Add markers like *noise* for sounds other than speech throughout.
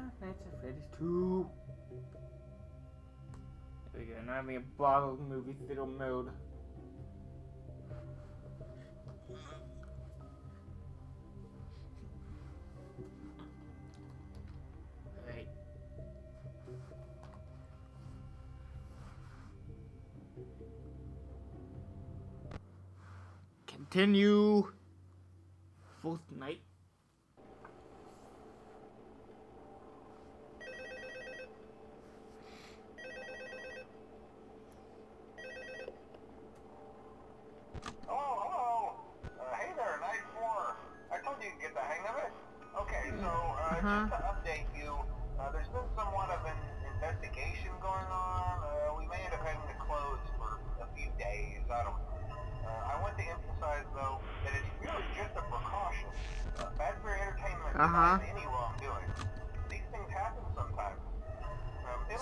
Nights at Freddy's 2. There we go, now having a bottled movie theater mode. Alright. Continue.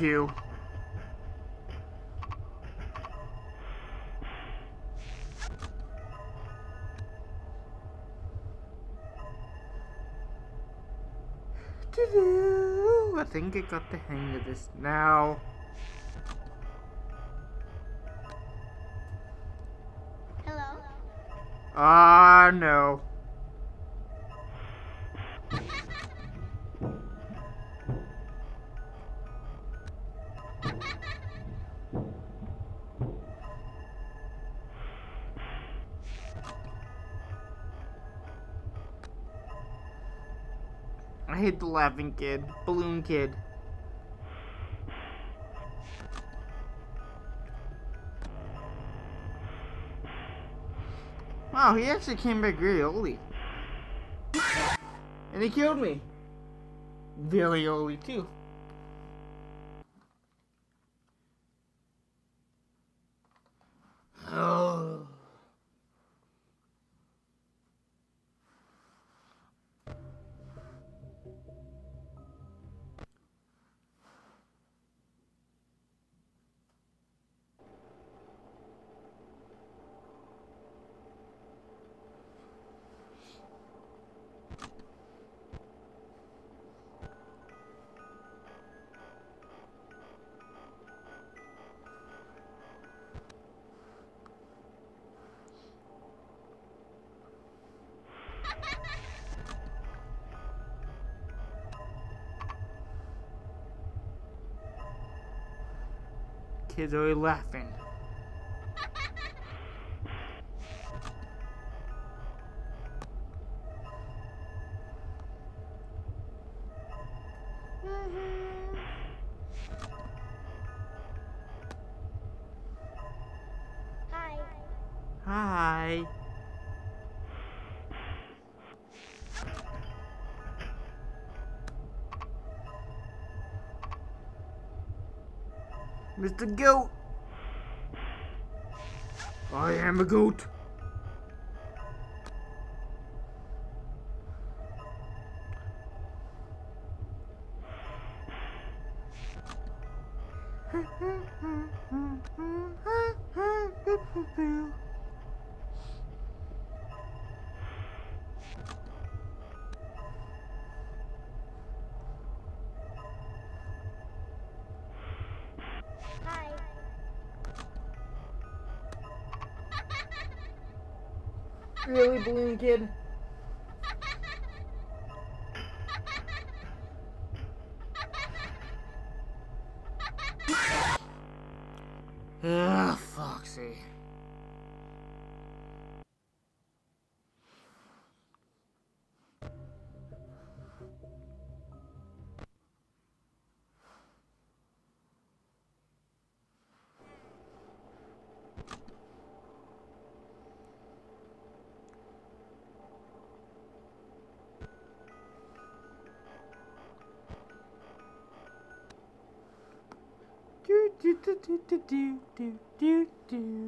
I think I got the hang of this now. Hello? Ah, uh, no. Elephant Kid, Balloon Kid. Wow, he actually came back really early. And he killed me. Very early too. kids are laughing. the goat. I am a goat. really, Balloon Kid? Do do do do do do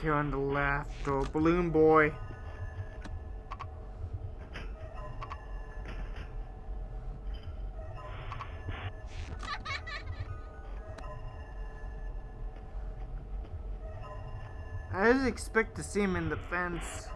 here on the left, or Balloon Boy. I didn't expect to see him in the fence.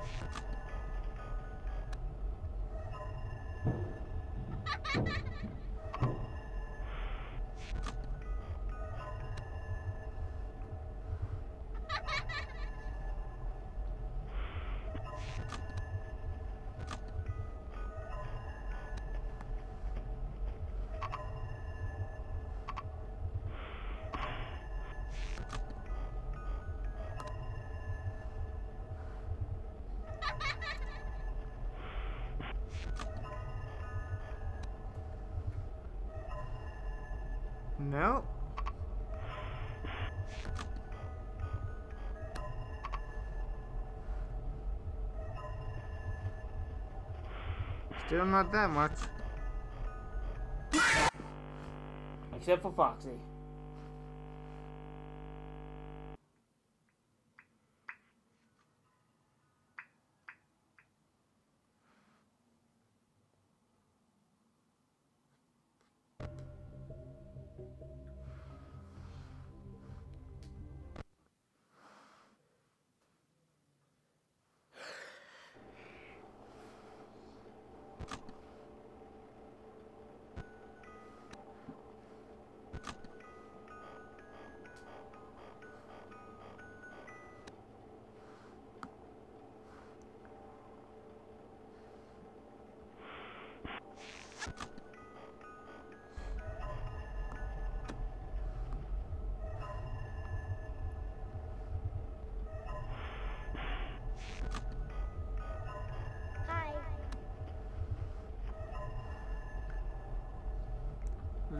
Not that much. Except for Foxy.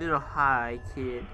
Little high kid.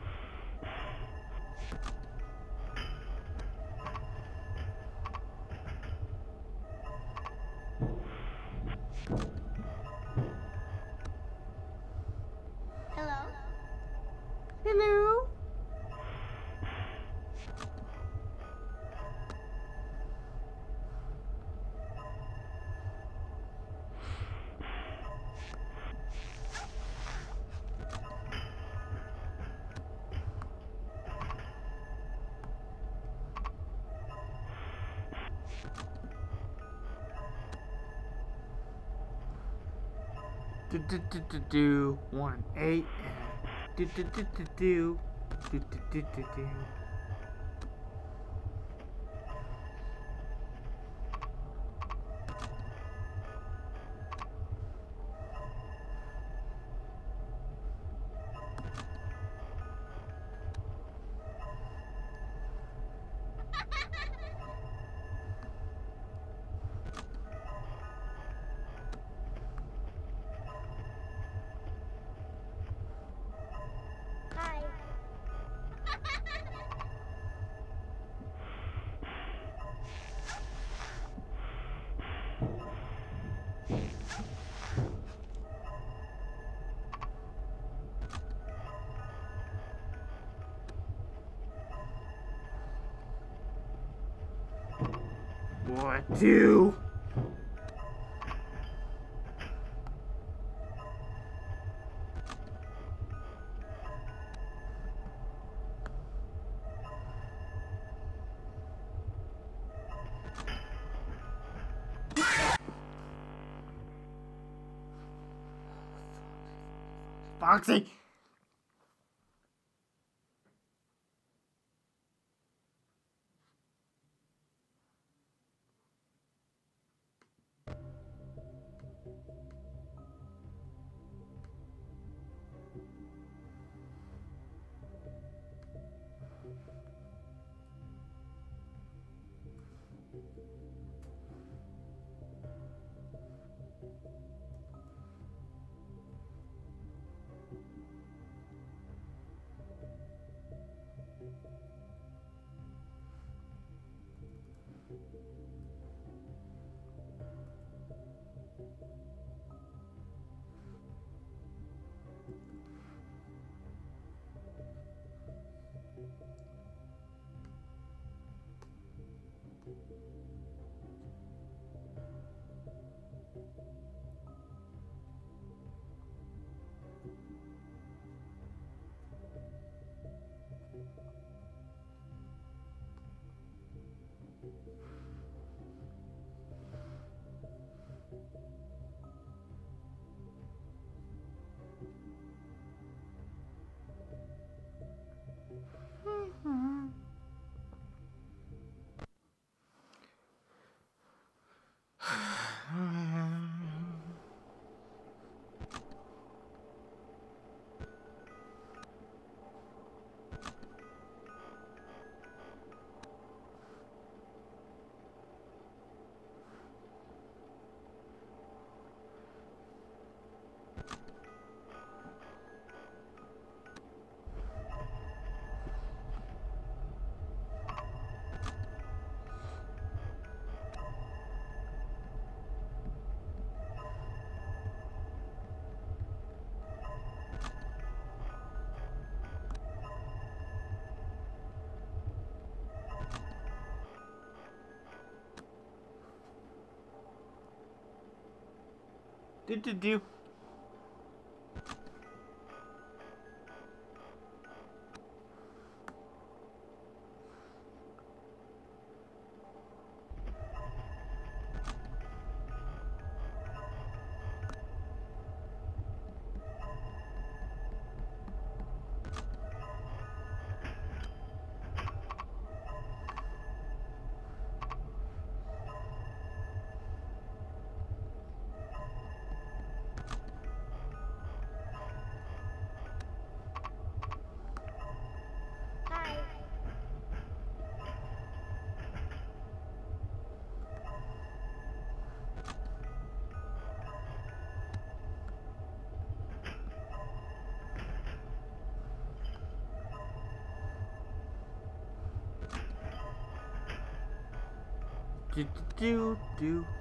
Do do do do do. One eight. Do do do do do. Do do do do do. Two. Foxy. Do do do. Do do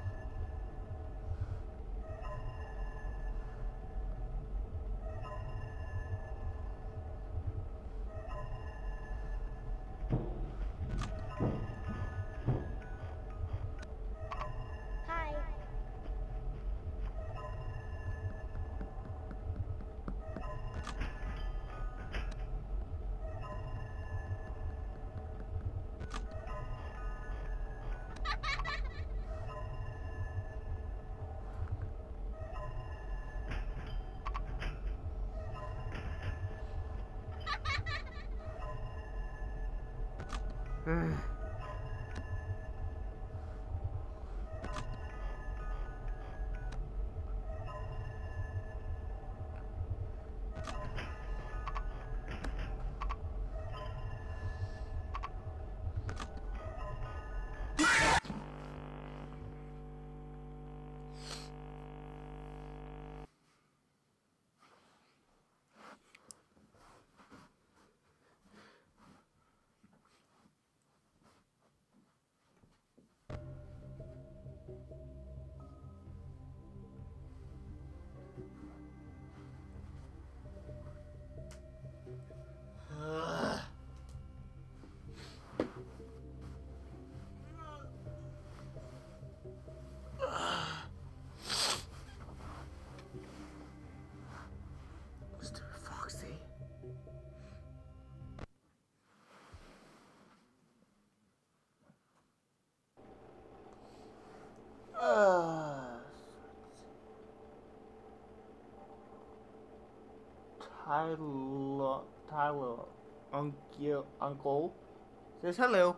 Tyler, Tyler, uncle, uncle says hello.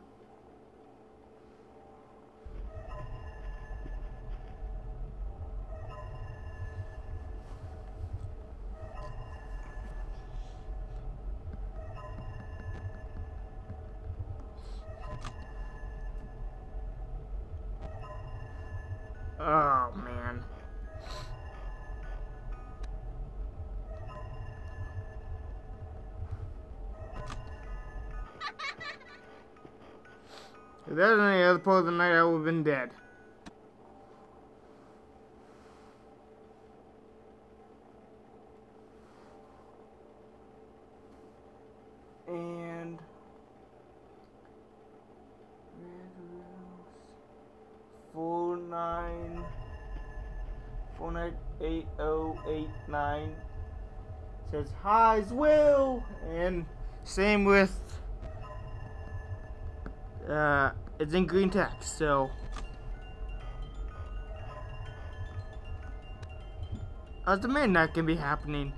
Of the night, I would have been dead. And four nine four nine eight oh eight nine says hi as well and same with uh it's in green text so. How's the midnight can be happening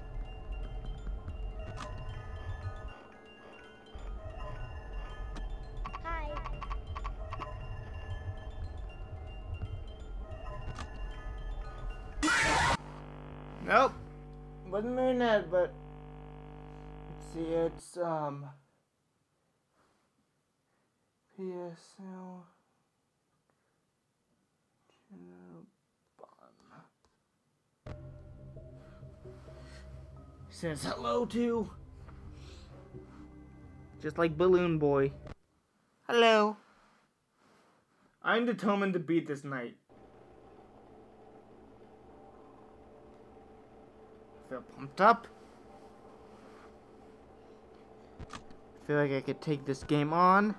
Says hello to just like Balloon Boy. Hello. I'm determined to beat this night. feel pumped up. feel like I could take this game on.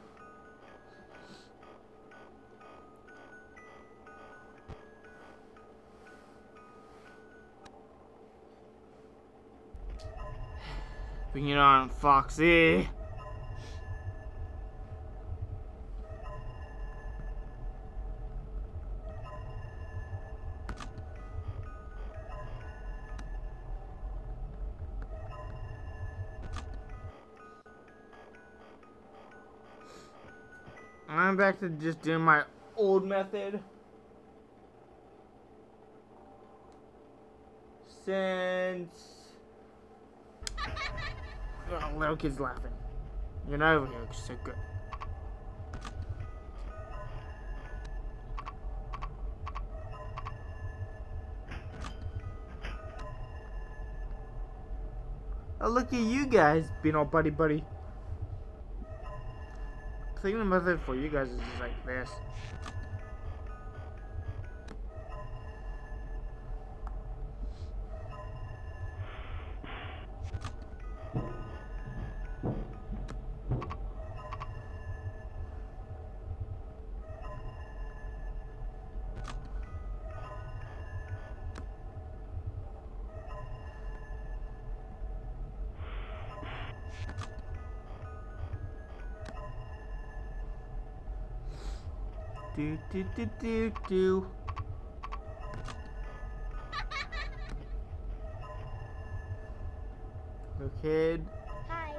Bring it on, Foxy. I'm back to just doing my old method. Since oh, little kid's laughing. You know, here, so good. Oh, look at you guys being all buddy buddy. The method for you guys is just like this. Do do do. Little kid. Hi.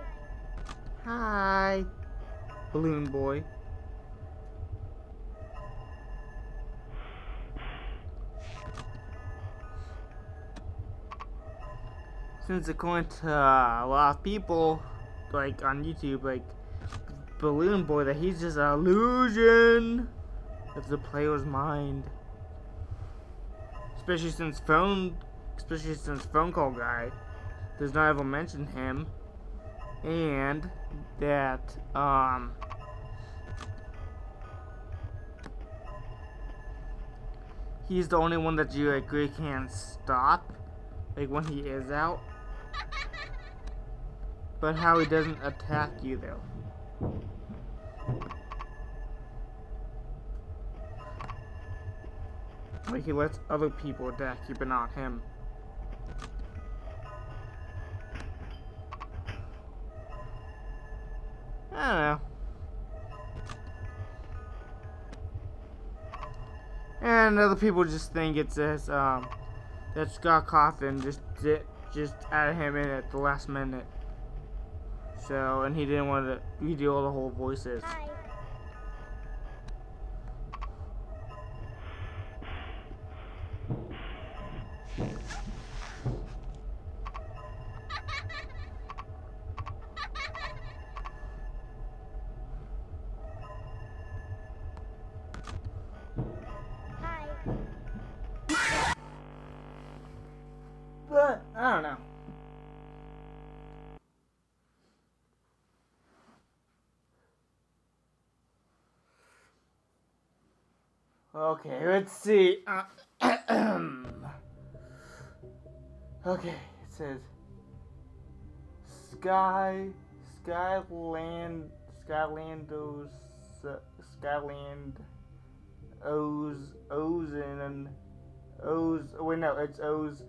Hi. Balloon Boy. Since according to uh, a lot of people, like on YouTube, like Balloon Boy, that he's just an illusion of the player's mind. Especially since phone, especially since phone call guy does not ever mention him, and that um. He's the only one that you really can't stop, like when he is out. But how he doesn't attack you though. Like he lets other people attack you, but not him. I don't know. And other people just think it's this, um, that Scott Cawthon just did, just added him in at the last minute. So, and he didn't want to redo all the whole voices. Hi. Okay, let's see. Uh, *clears throat* okay, it says Sky, Skyland, Skylandos, uh, Skyland, Oz, Ozen, and Oz. Wait, no, it's Oz.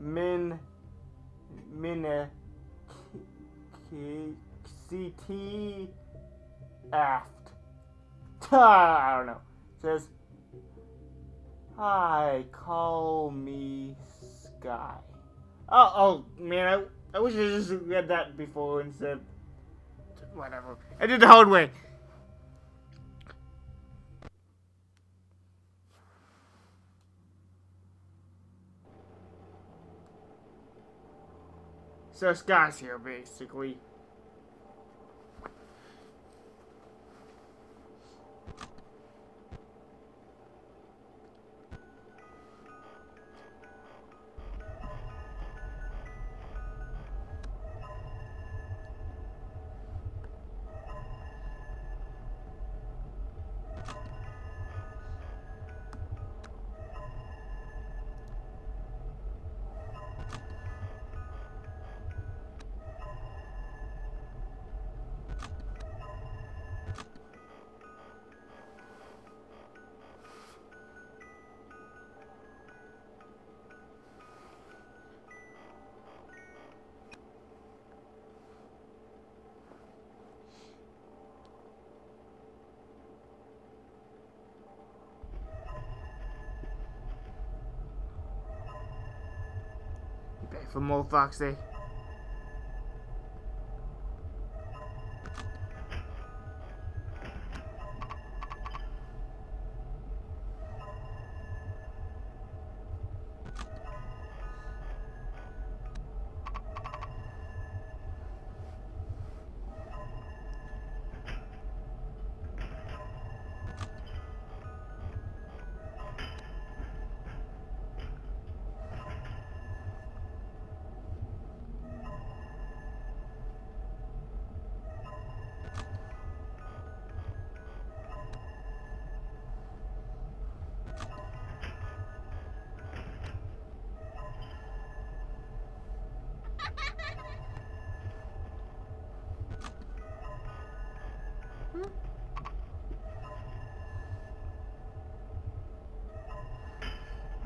Min, Mina, K, CT, Aft. *laughs* I don't know. It says, Hi, call me Sky. Oh, oh, man, I, I wish I just read that before instead. Whatever. I did the hard way. So Sky's here, basically. For more Foxy.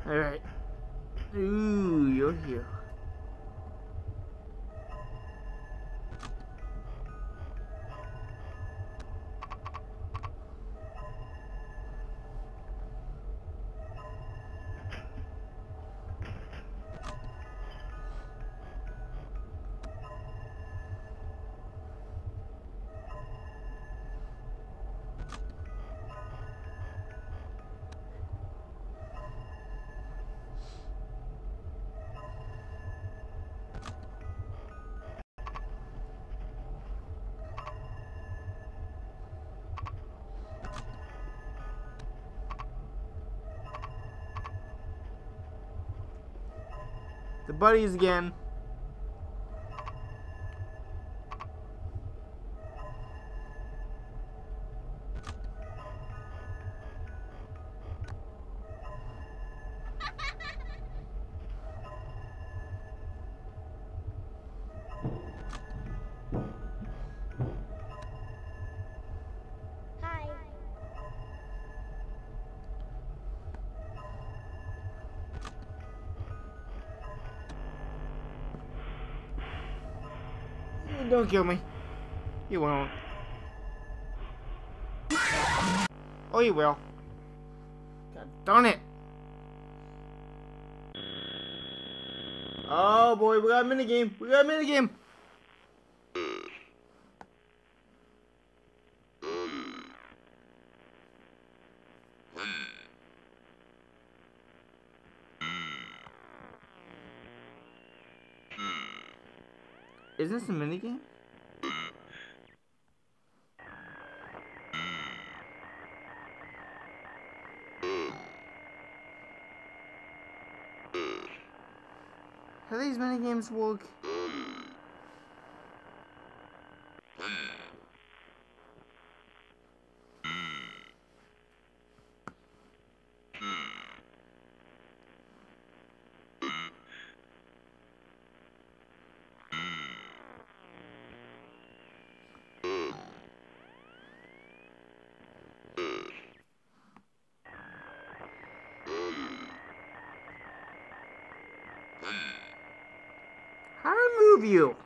Alright. Ooh, you're here. Buddies again. Don't kill me. You won't. Oh, you will. God darn it. Oh boy, we got a minigame. We got a minigame. Is this a minigame? These minigames work? You?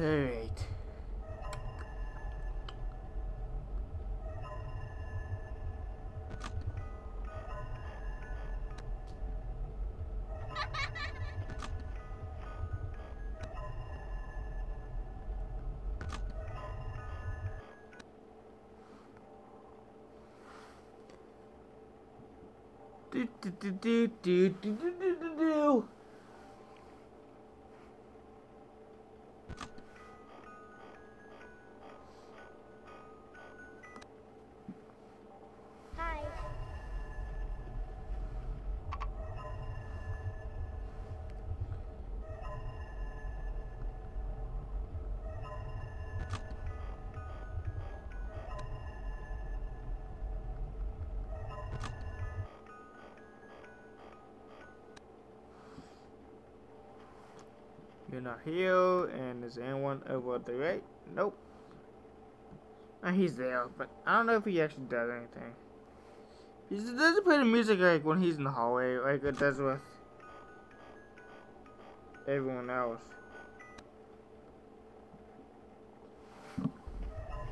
Alright. Do do do do do do You're not here, and is anyone over the right? Nope. Uh, he's there, but I don't know if he actually does anything. He doesn't play the music like when he's in the hallway, like it does with everyone else.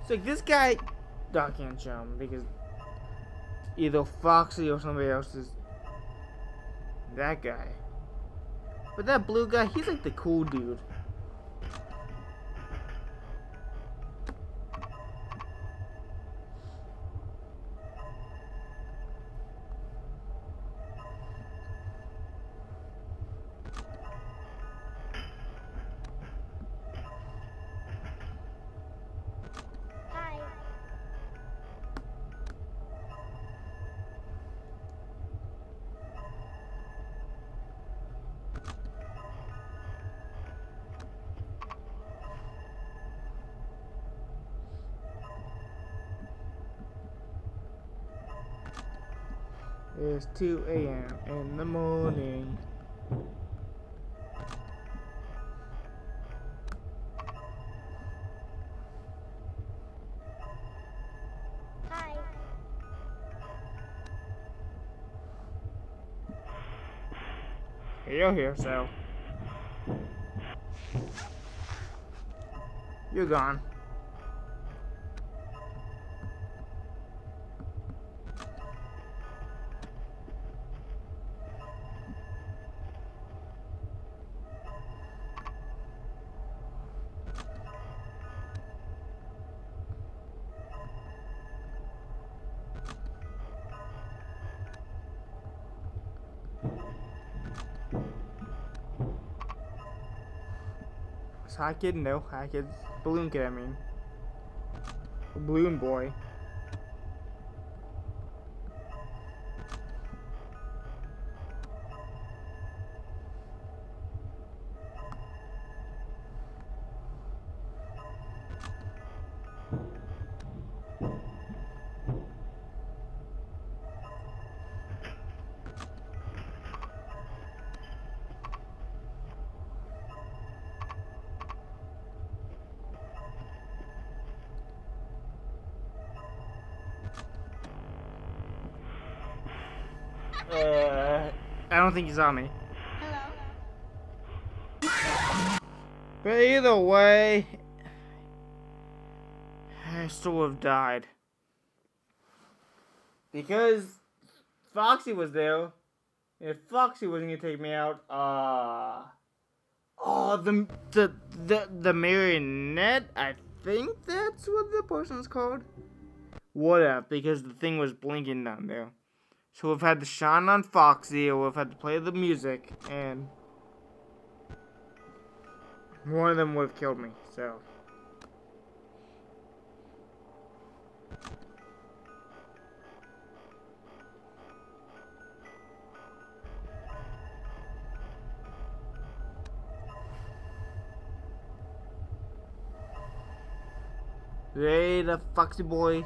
So this guy, I can't show him because either Foxy or somebody else is that guy. But that blue guy, he's like the cool dude. It's 2 a.m. in the morning. Hi. You're here, so. You're gone. Hi kid, no. Hi kid. Balloon kid, I mean. Balloon boy. Think he's on me. Hello. But either way, I still have died. Because Foxy was there. If Foxy wasn't gonna take me out, uh Oh the the the the marionette, I think that's what the person's called. What up, because the thing was blinking down there. So we've had to shine on Foxy or we've had to play the music and one of them would have killed me, so. Hey, the Foxy boy.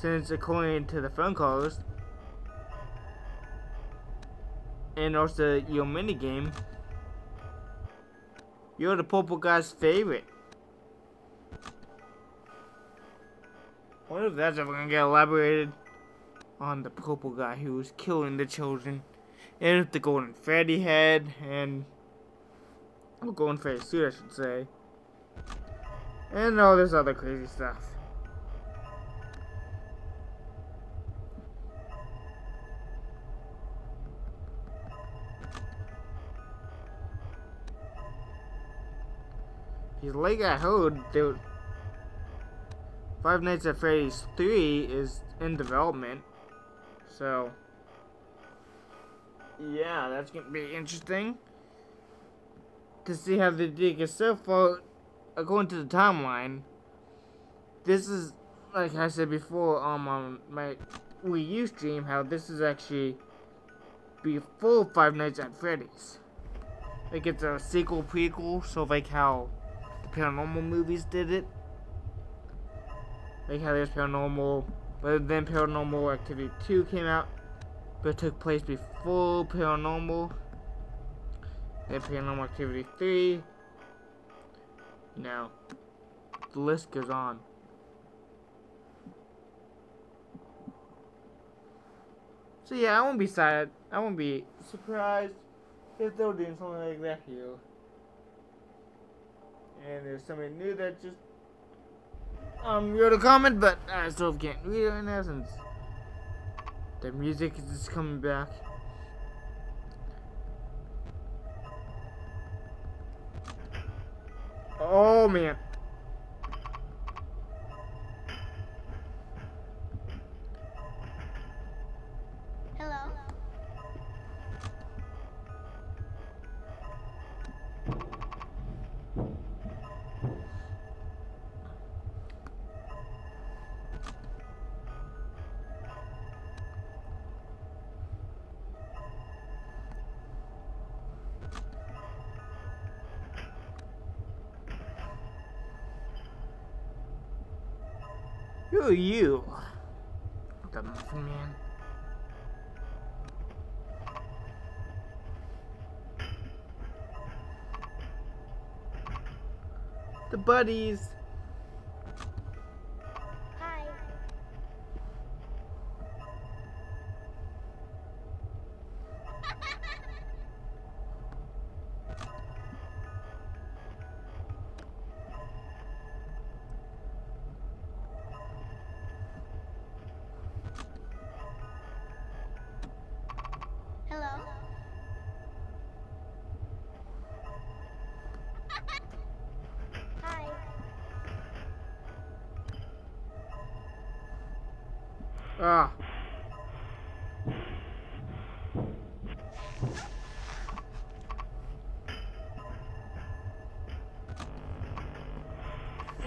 Since according to the phone calls, and also your mini game, you're the purple guy's favorite. What if that's ever gonna get elaborated on the purple guy who was killing the children, and the golden Freddy head, and well, golden Freddy suit, I should say, and all this other crazy stuff. Like I Five Nights at Freddy's 3 is in development. So, yeah, that's going to be interesting. To see how they dig it so far, according to the timeline, this is, like I said before um, on my Wii U stream, how this is actually before Five Nights at Freddy's. Like it's a sequel prequel, so like how paranormal movies did it. Like how there's paranormal, but then Paranormal Activity 2 came out, but took place before Paranormal. Then Paranormal Activity 3. Now, the list goes on. So yeah, I won't be sad. I won't be surprised if they're doing something like that here and there's somebody new that just um wrote a comment, but I still can't read it now since the music is just coming back. Oh man. You? The Muffin Man. The buddies.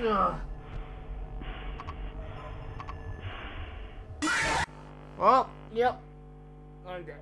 Ugh. Well, yep. I'm dead.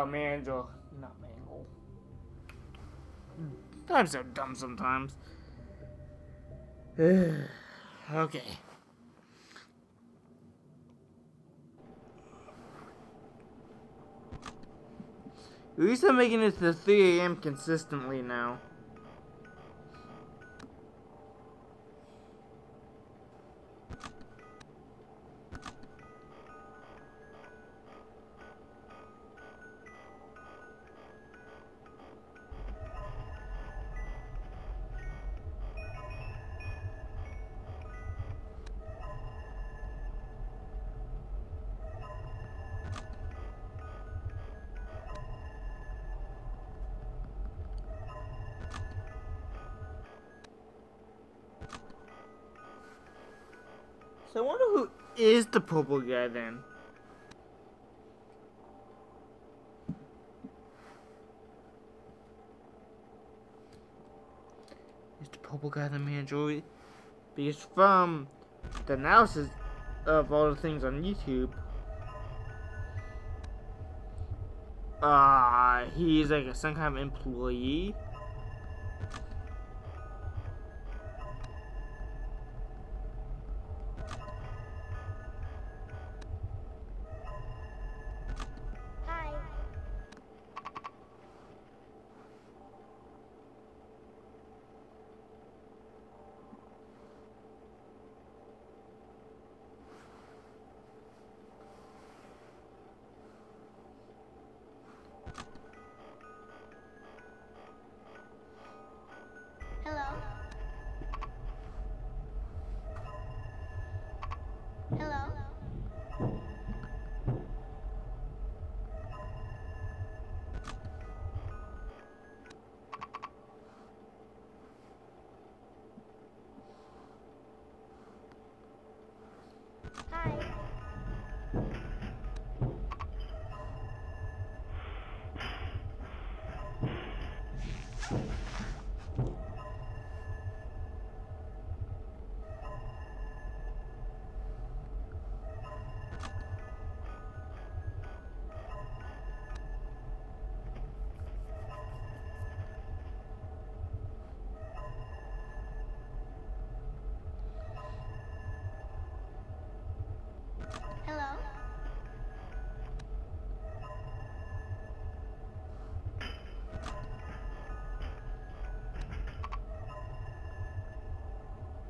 Oh, Mangle, not Mangle. Hmm. I'm so dumb sometimes. *sighs* okay. At least I'm making it to 3 a.m. consistently now. Is the purple guy then. Is the purple guy the man Joey? Because from the analysis of all the things on YouTube, uh, he's like some kind of employee.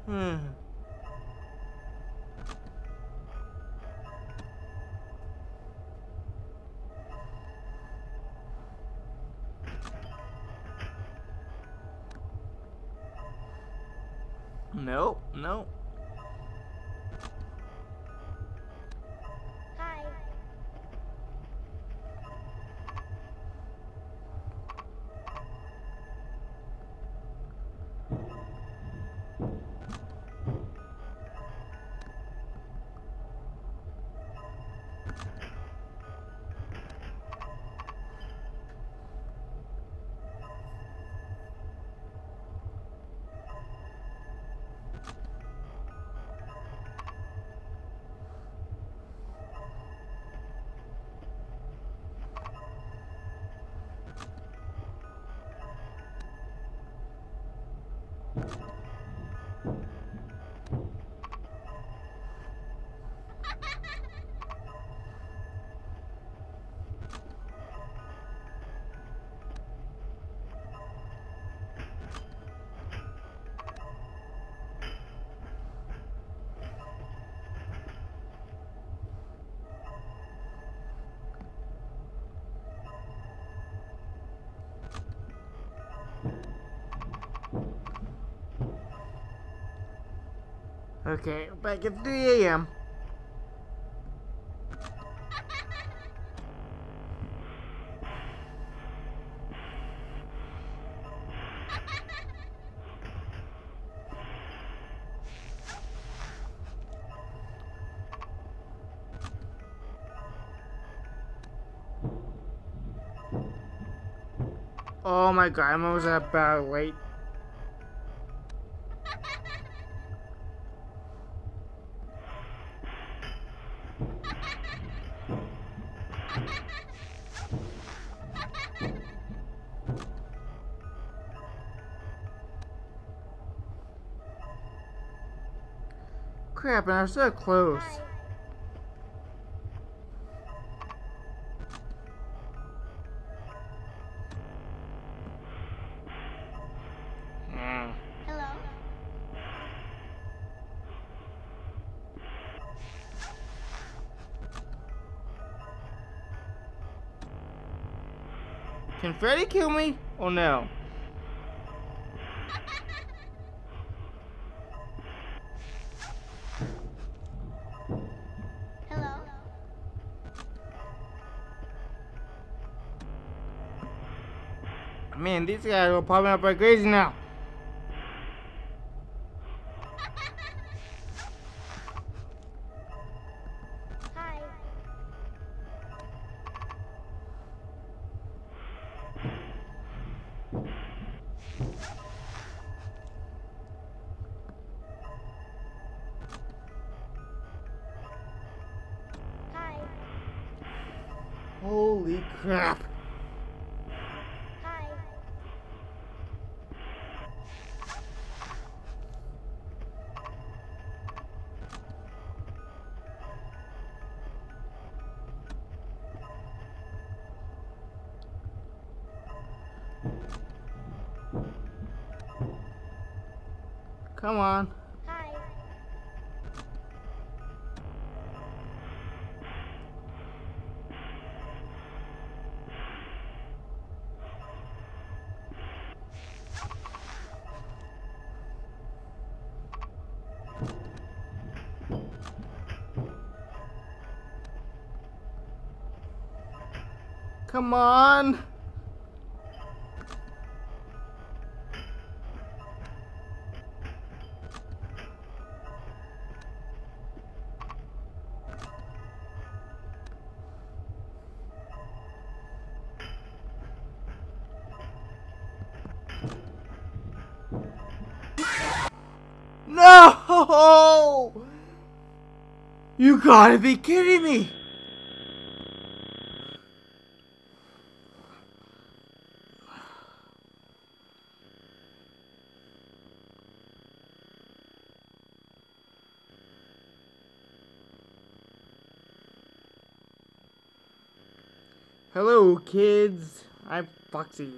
Hmm. Nope, nope. Okay, back at 3 a.m. Oh my god, I'm almost about late. Crap, and I'm so close. Hello. Can Freddy kill me? or no. These guys are popping up like crazy now. Come on. Hi. Come on. Gotta be kidding me! Hello, kids. I'm Foxy.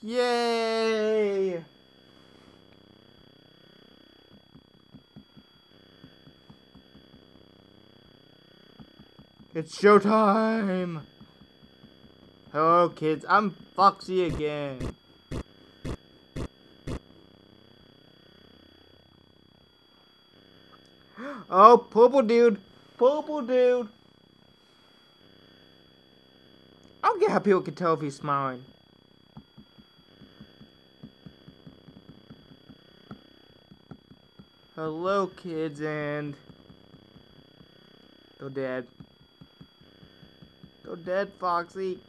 Yay! It's showtime! Hello, kids. I'm Foxy again. Oh, purple dude. Purple dude. I don't get how people can tell if he's smiling. Hello, kids, and... Go dead. Dead, Foxy.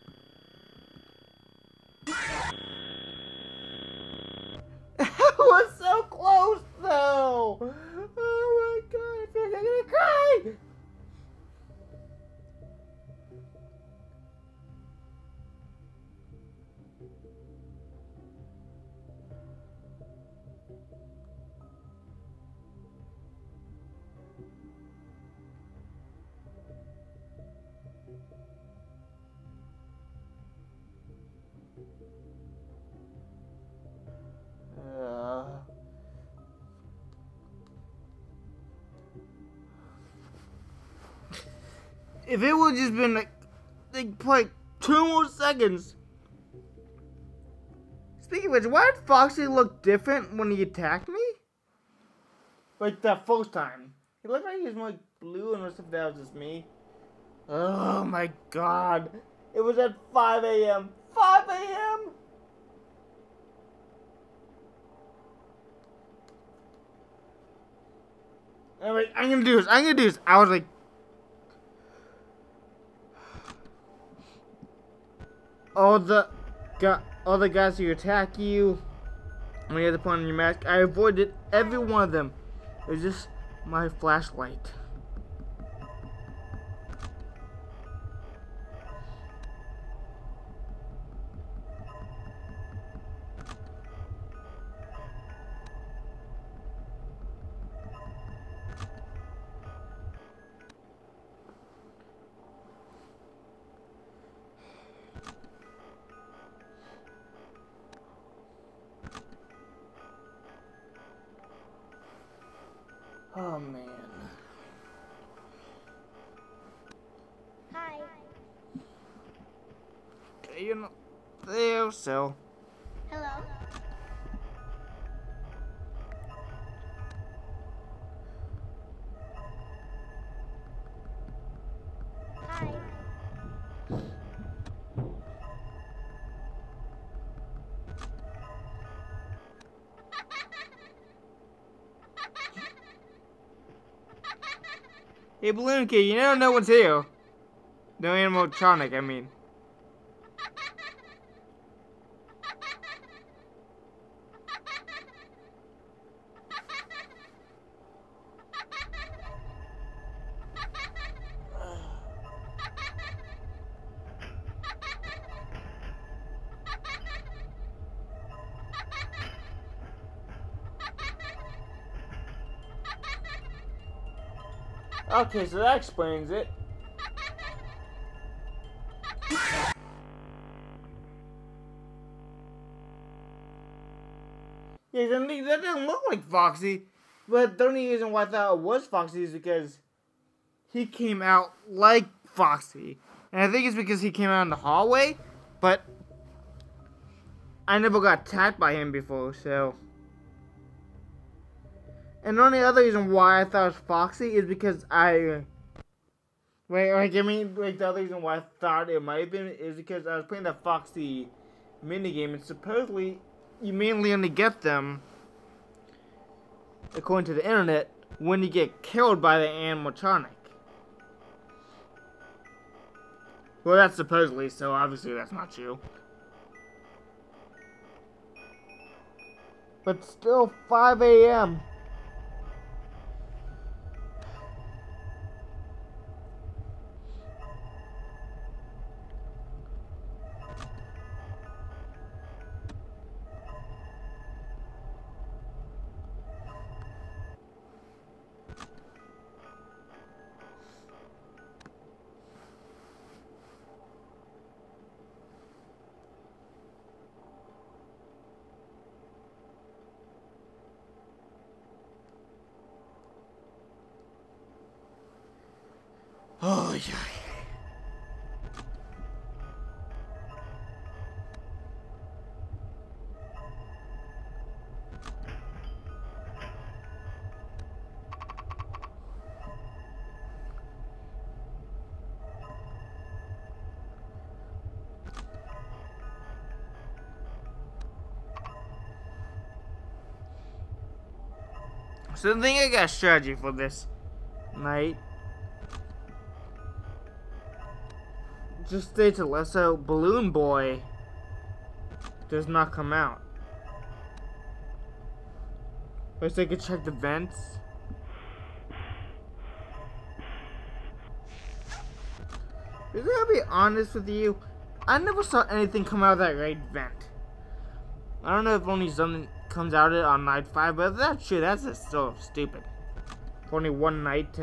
If it would just been like, like, like two more seconds, Speaking of which, why did Foxy look different when he attacked me? Like that first time. He looked like he was like blue and if that was just me. Oh my god. It was at 5 a.m. 5 a.m. I'm I'm gonna do this. I'm gonna do this. I was like, all the, all the guys who attack you when you have to put on your mask. I avoided every one of them. It was just my flashlight. Oh man. Hi. Okay, you know, there, so. Hey, Balloon Kid, you never know what's here. No animatronic, I mean. Okay, so that explains it. Yeah, that doesn't look like Foxy. But the only reason why I thought it was Foxy is because he came out like Foxy. And I think it's because he came out in the hallway, but I never got attacked by him before, so. And the only other reason why I thought it was Foxy is because I. Wait, like, I mean, like, the other reason why I thought it might have been is because I was playing that Foxy minigame, and supposedly you mainly only get them, according to the internet, when you get killed by the animatronic. Well, that's supposedly, so obviously that's not true. But still, 5 a.m. So I think I got a strategy for this night. Just stay to less so Balloon Boy does not come out. Least I could check the vents. Because I gotta be honest with you, I never saw anything come out of that right vent. I don't know if only something comes out on night five, but that shit, that's just so stupid. Only one night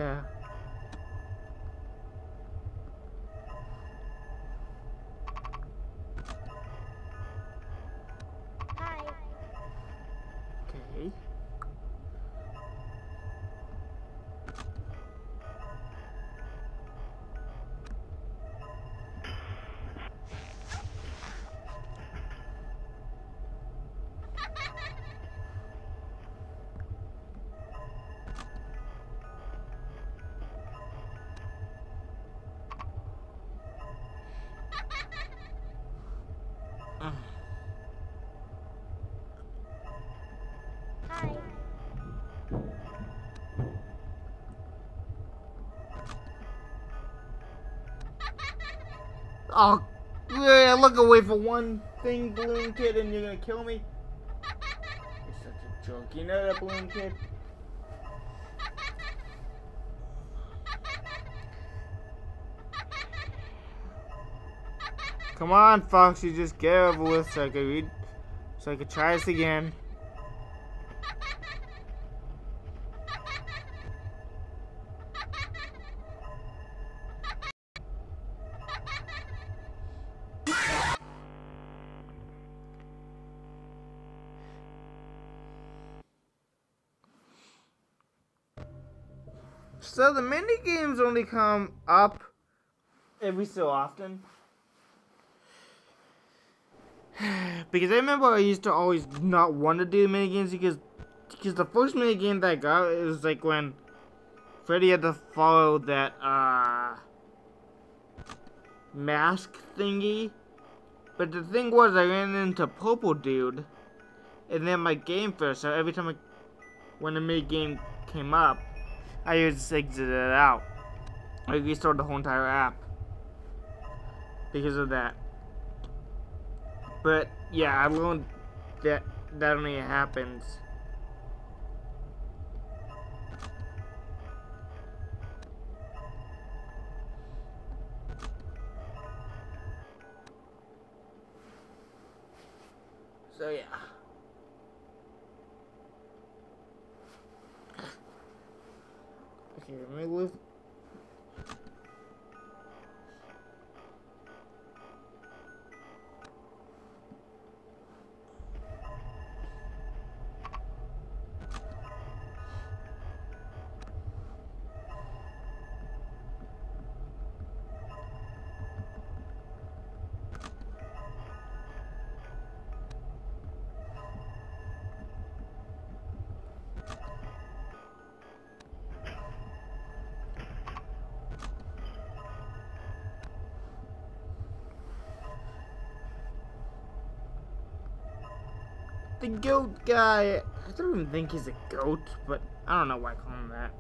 Oh, yeah, look away for one thing, balloon kid, and you're gonna kill me. You're such a joke. You know that, balloon kid. Come on, Foxy, just get over with so I read, so I can try this again. So the mini games only come up every so often. *sighs* because I remember I used to always not want to do mini games because because the first mini game that I got was like when Freddy had to follow that uh mask thingy. But the thing was I ran into Purple Dude and then my game first, so every time I when the mini game came up I just exited it out. I restored the whole entire app because of that. But yeah, I learned that that only happens. So yeah. Okay, let me The goat guy. I don't even think he's a goat, but I don't know why I call him that.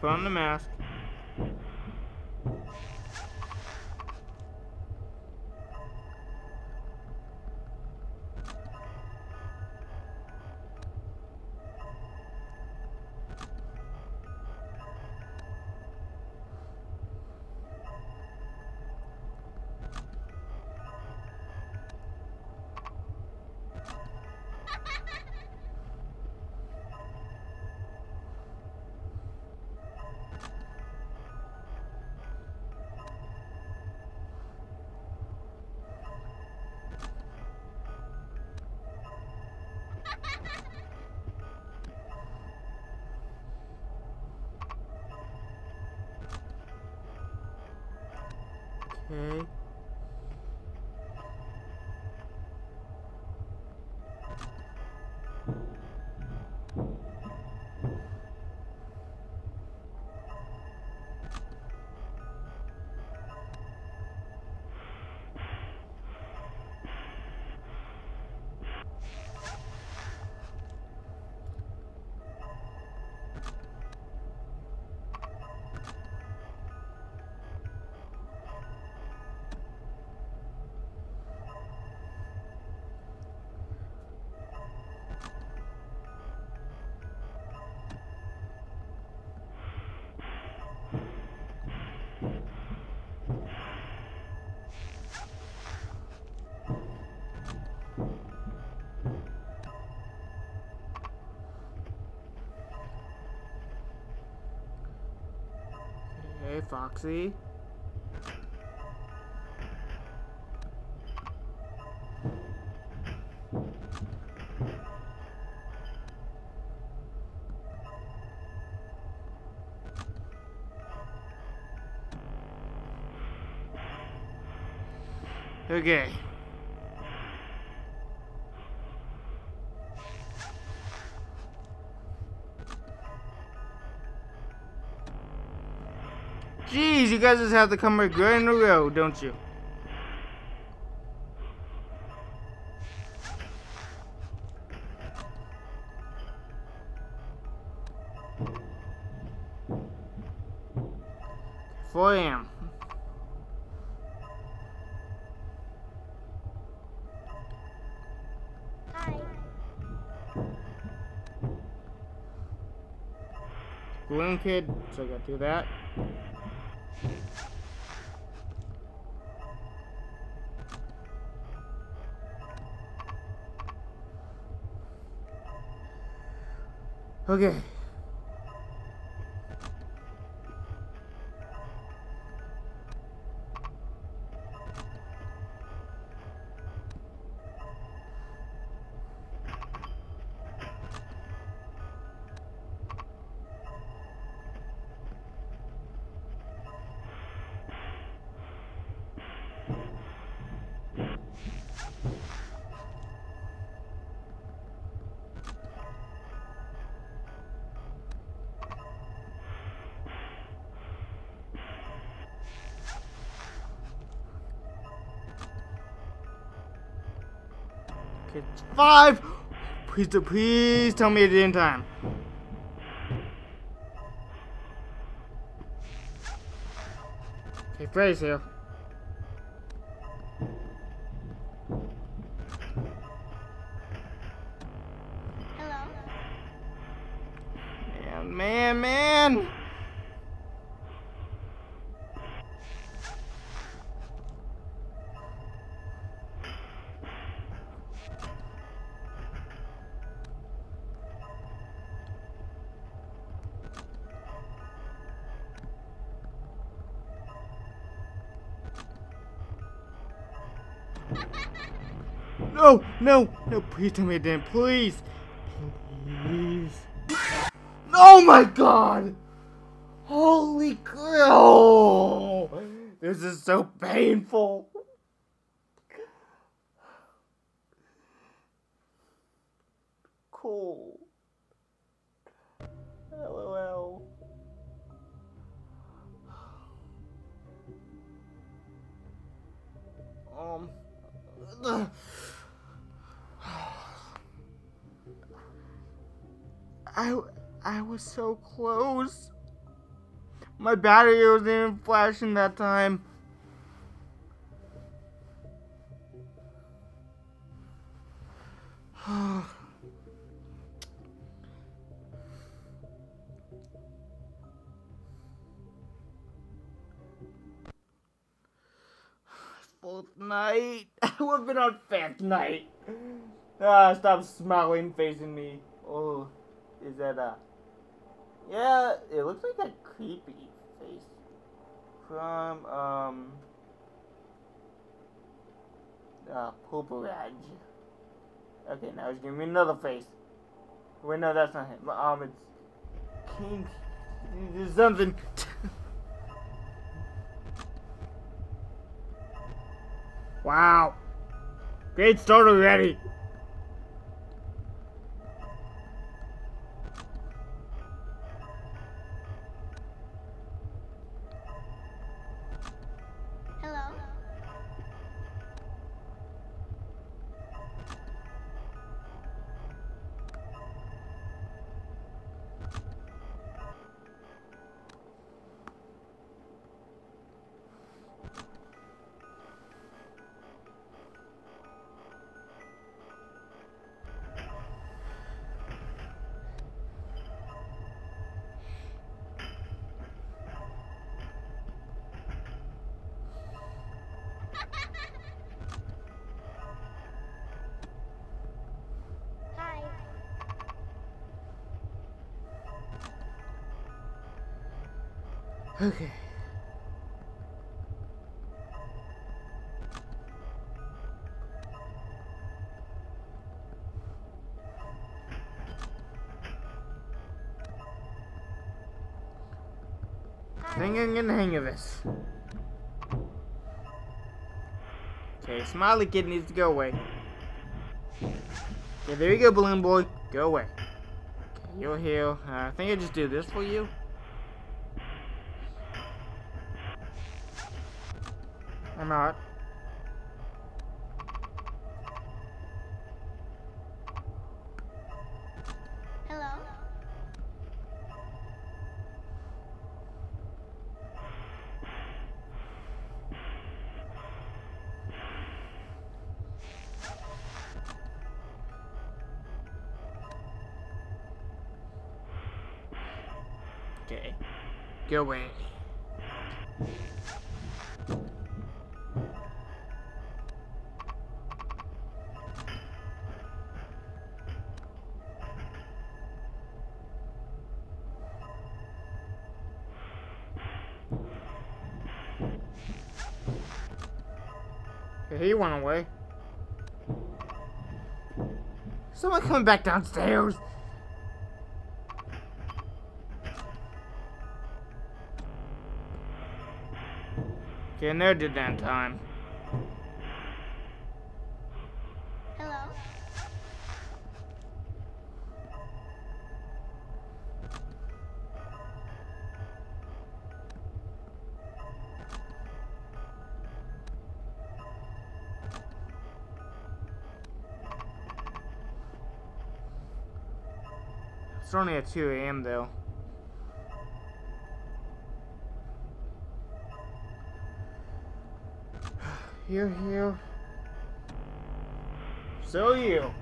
Put on the mask. Foxy. Okay. You guys just have to come right in a row, don't you? Four AM. Hi. Balloon Kid, so I gotta do that. Okay. Okay, five. Please, please tell me it in time. Okay, Freddy's here. No, no, please tell me it didn't, please. Please. Oh my god! Holy crap! This is so painful. So close. My battery wasn't even flashing that time. *sighs* Fourth night. *laughs* We've been on fifth night. Ah, stop smiling, facing me. Oh, is that a? Yeah, it looks like a creepy face from um. Uh, Pooperage. Okay, now he's giving me another face. Wait, no, that's not him. Um, it's King. There's something. *laughs* wow. Great start already. Getting the hang of this. Okay, Smiley Kid needs to go away. Okay, there you go, Balloon Boy. Go away. Okay, you'll heal. Uh, I think I just do this for you. I'm not. Go away. He went away. Someone coming back downstairs. Okay, and there did that time. Hello? It's only at 2 a.m. though. Here, here. So you.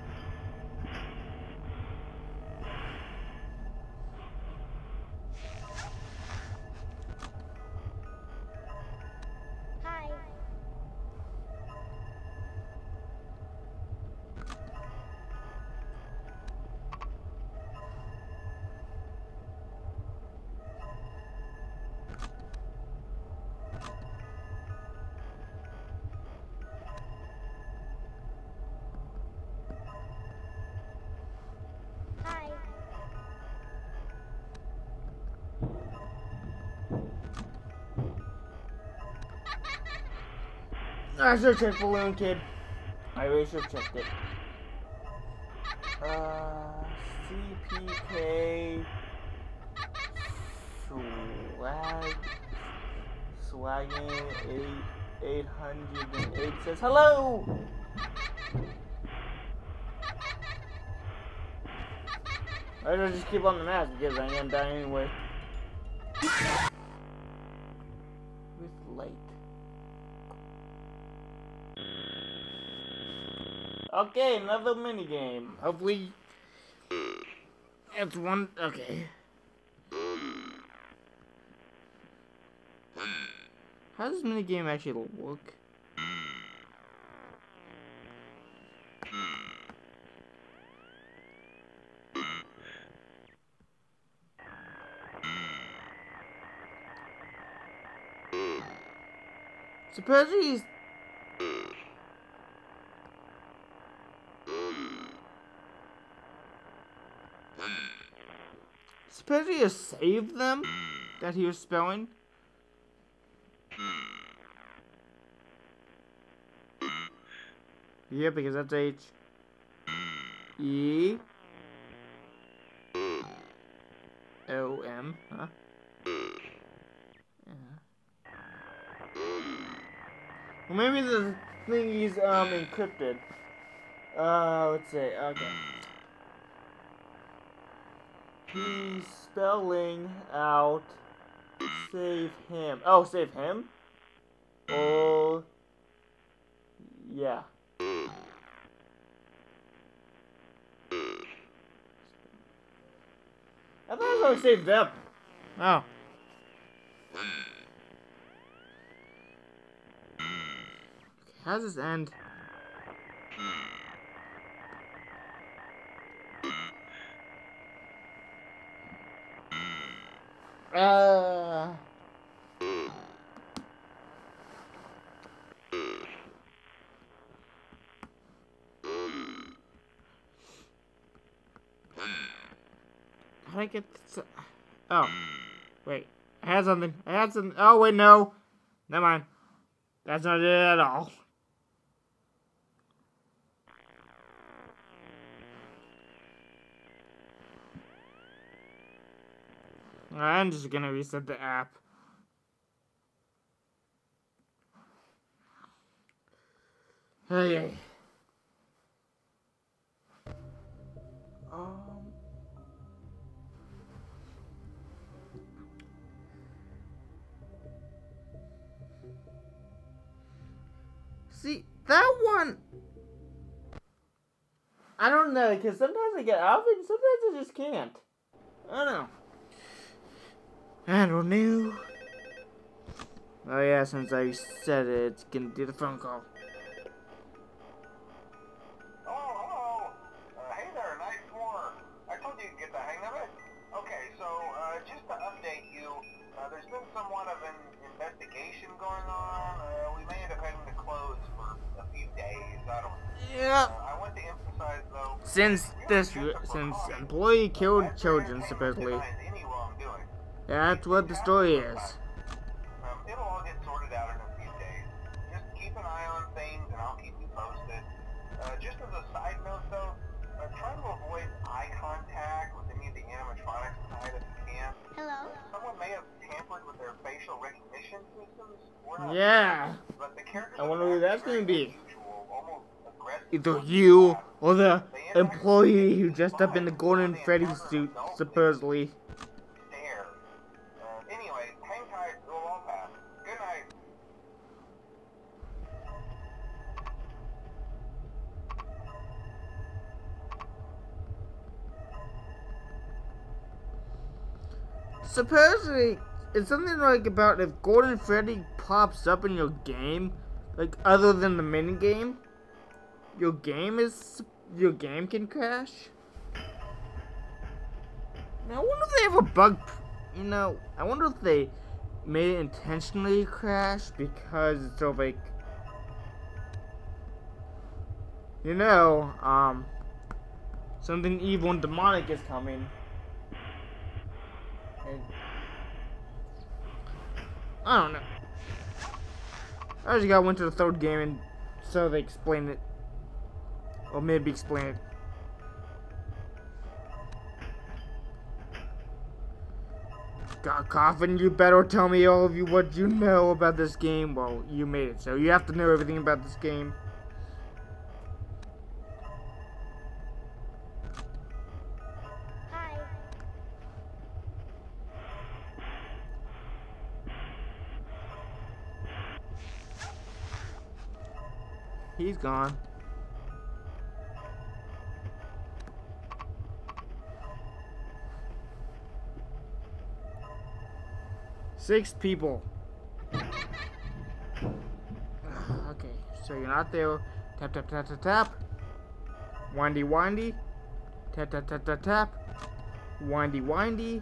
I should have checked Balloon Kid. I really should have checked it. Uh, CPK. Swag. Swagging 8, 808 says hello! I just keep on the mask because I am dying anyway. Okay, another mini game. Hopefully, it's one. Okay. How does this mini game actually look? Supposedly Supposedly them that he was spelling. Yeah, because that's H E O M, huh? Yeah. Well, maybe the thing is um encrypted. Uh, let's see. Okay. He's spelling out save him. Oh, save him? Oh, yeah. I thought I was gonna save them. Oh. How does this end? Uh. How do I get this? Oh, wait. I had something. I had something. Oh, wait, no. Never mind. That's not it at all. I'm just gonna reset the app. Hey. Um. See, that one. I don't know, because sometimes I get out of it, and sometimes I just can't. I don't know. I don't know. Oh yeah, since I said it, it's gonna do the phone call. Oh, hello. Uh, hey there, nice. I told you you'd get the hang of it. Okay, so uh, just to update you, uh, there's been somewhat of an investigation going on. We may end up having to close for a few days. I don't. Yeah. I want to emphasize. Since this, since employee killed children supposedly. Denies any wrongdoing. That's what the story is. Um, it'll all get sorted out in a few days. Just keep an eye on things, and I'll keep you posted. Uh, just as a side note, though, uh, try to avoid eye contact with any of the animatronics tonight if you can. Hello? Someone may have tampered with their facial recognition systems. Yeah. but the characters I wonder who that's gonna be. unusual. Either you or the employee who dressed up in the Golden Freddy suit, supposedly. Supposedly, it's something like about if Golden Freddy pops up in your game, like other than the mini game, your game is your game can crash. Now, I wonder if they have a bug. You know, I wonder if they made it intentionally crash because it's of like, you know, um, something evil and demonic is coming. I don't know. I just got went to the third game and so they explained it. Or maybe explain it. God, Cawthon, you better tell me all of you what you know about this game. Well, you made it, so you have to know everything about this game. He's gone. Six people. Ah, okay, so you're not there. Tap tap tap tap tap. Windy windy. Tap tap tap tap tap. Windy windy.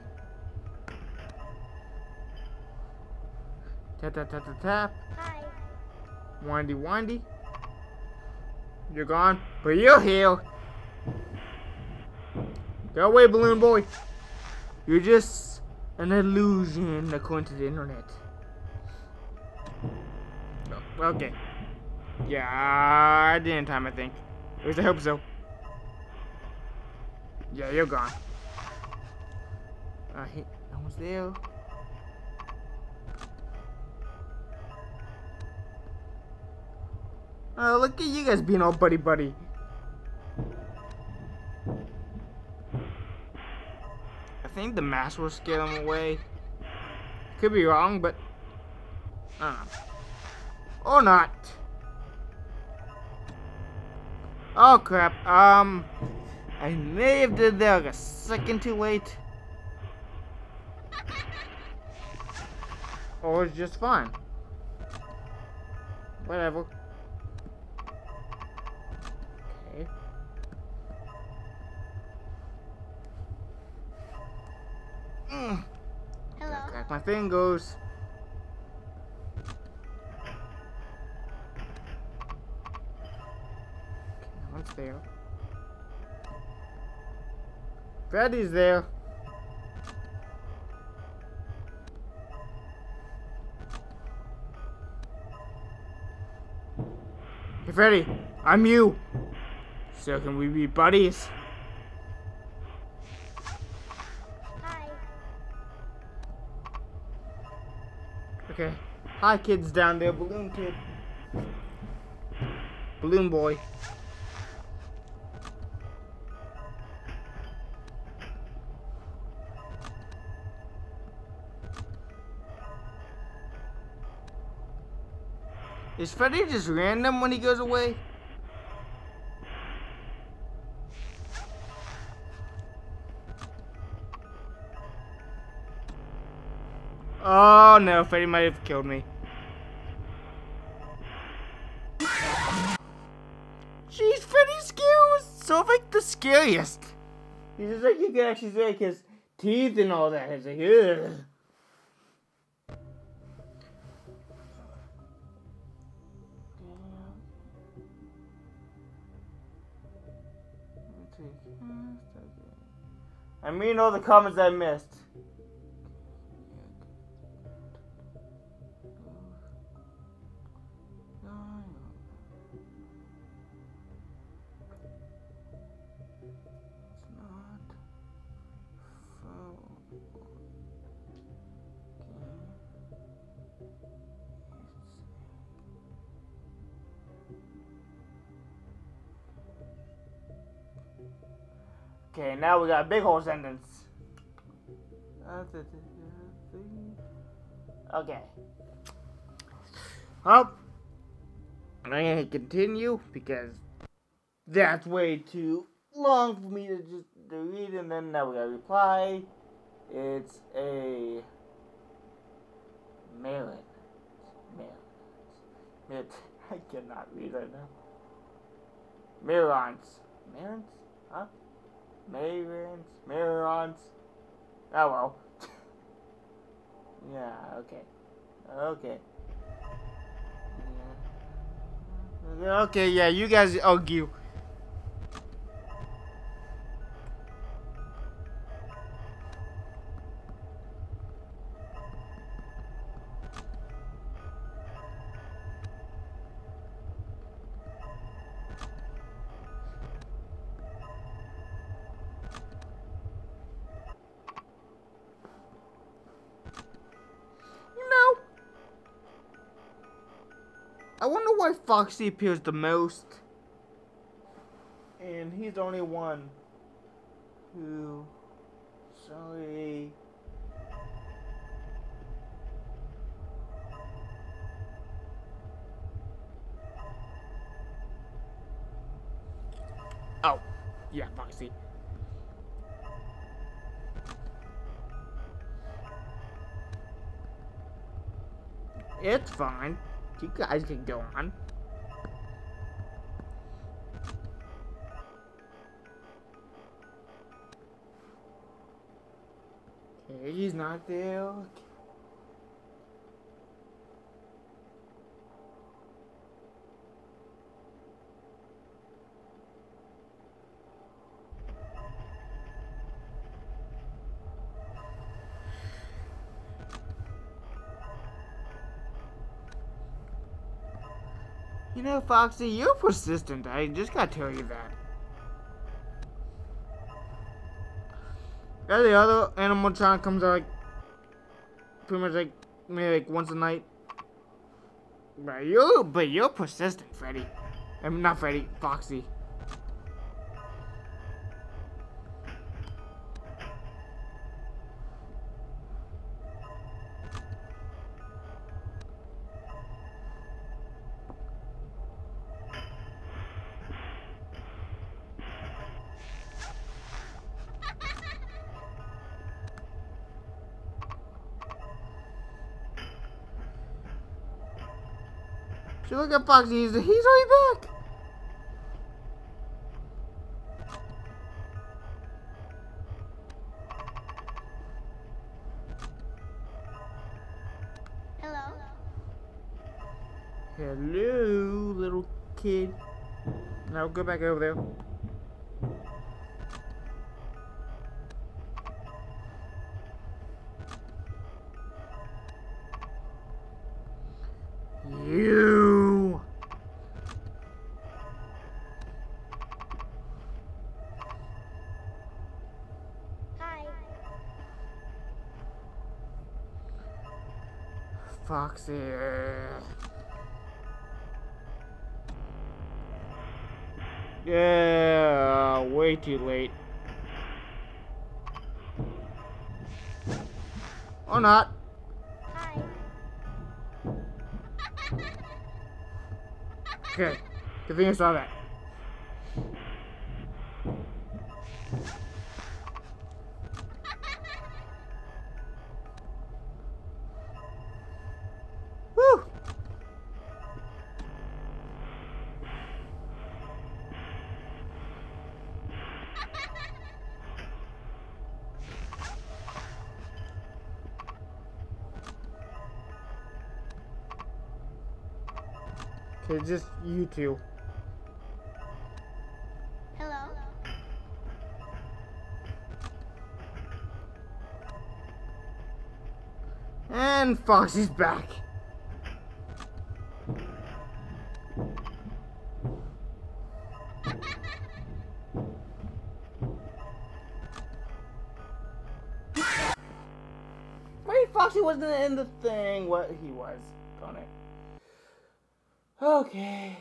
Tap tap tap tap tap. Hi. Windy windy. You're gone, but you're here. Go away, balloon boy. You're just an illusion according to the internet. Oh, Okay. Yeah, I did in time, I think. At least I hope so. Yeah, you're gone. Uh, he, almost there. Oh, look at you guys being all buddy buddy. I think the mask will scare them away. Could be wrong, but I don't know. Or not. Oh crap. Um, I may have did that like a second too late. Or it's just fine. Whatever. Mm. Hello. Crack my fingers. Okay, one's there. Freddy's there. Hey, Freddy, I'm you. So can we be buddies? Okay. Hi, kids down there. Balloon kid. Balloon boy. Is Freddy just random when he goes away? Oh no, Freddy might have killed me. Jeez, Freddy's scare was so like the scariest. He's just like you can actually see like his teeth and all that. He's like, ugh. I'm reading all the comments I missed. Okay, now we got a big whole sentence. Okay. Well, I'm gonna continue because that's way too long for me to just to read, and then now we gotta reply. It's a. Maryland. It, *laughs* I cannot read right now. Mirons. Mirons? Huh? Marons? Mirons? Oh well. *laughs* yeah, okay. Okay. Yeah. Okay, yeah, you guys oh, argue. Foxy appears the most. And he's the only one who. Sorry. Oh, yeah, Foxy. It's fine. You guys can go on. You know, Foxy, you're persistent. I just gotta tell you that. Every other animal animatronic comes out like pretty much like maybe like once a night. But you, but you're persistent, Freddy. I mean, not Freddy, Foxy. Look at Foxy. He's, he's already back. Hello. Hello, little kid. Now go back over there. Foxy. Yeah, way too late. Or not. Hi. *laughs* Okay. Good thing I saw that. You two. Hello. And Foxy's back. Wait, Foxy wasn't in the thing. What he was on it. Okay,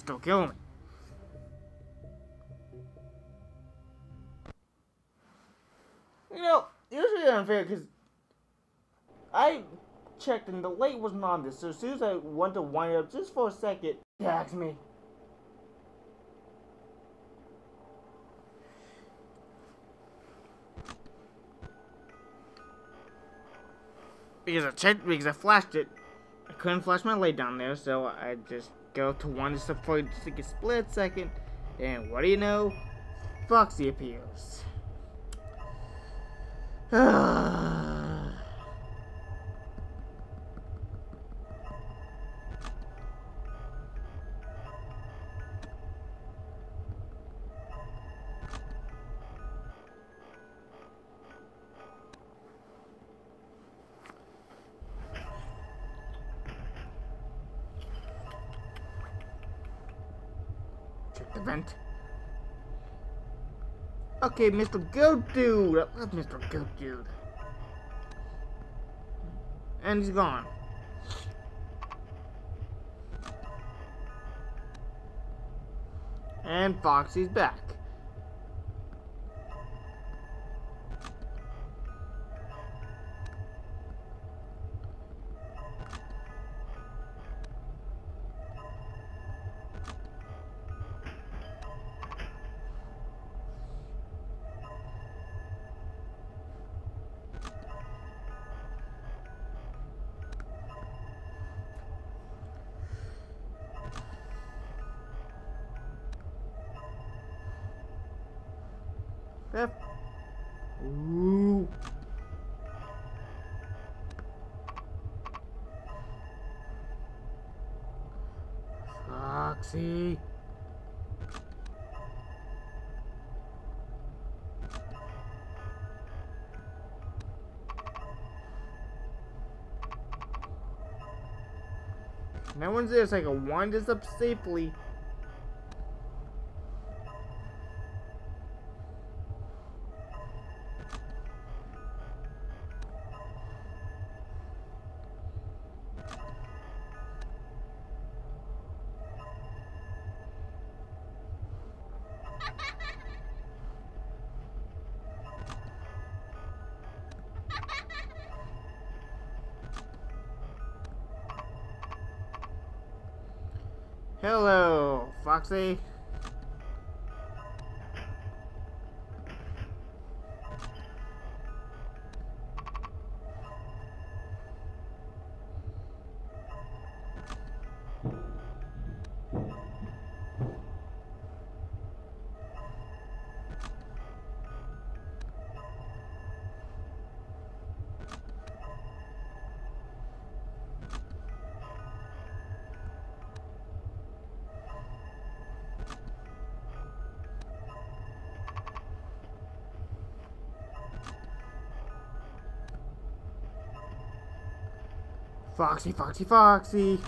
is still killing me. You know, usually unfair because I checked and the light wasn't on this, so as soon as I went to wind up just for a second, it me. Because I checked, because I flashed it, I couldn't flash my light down there, so I just go to one just for just a split second, and what do you know? Foxy appears. *sighs* Ah. Okay, Mr. Goat Dude. I love Mr. Goat Dude. And he's gone. And Foxy's back. No one's there, so I can wind this up safely. Hello, Foxy, Foxy, Foxy.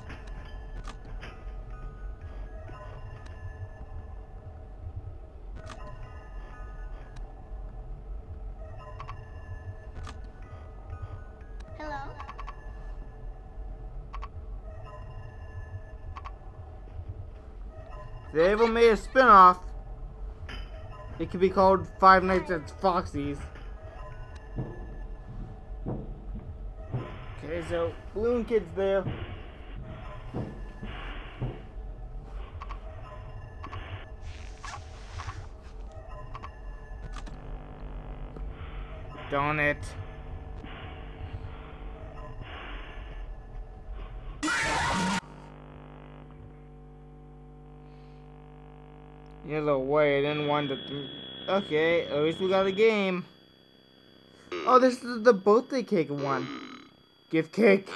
Hello. They ever made a spinoff. It could be called Five Nights at Foxy's. So Balloon Kid's there. Darn it. Either way, I didn't want to. Okay, at least we got a game. Oh, this is the birthday cake one. Gift cake.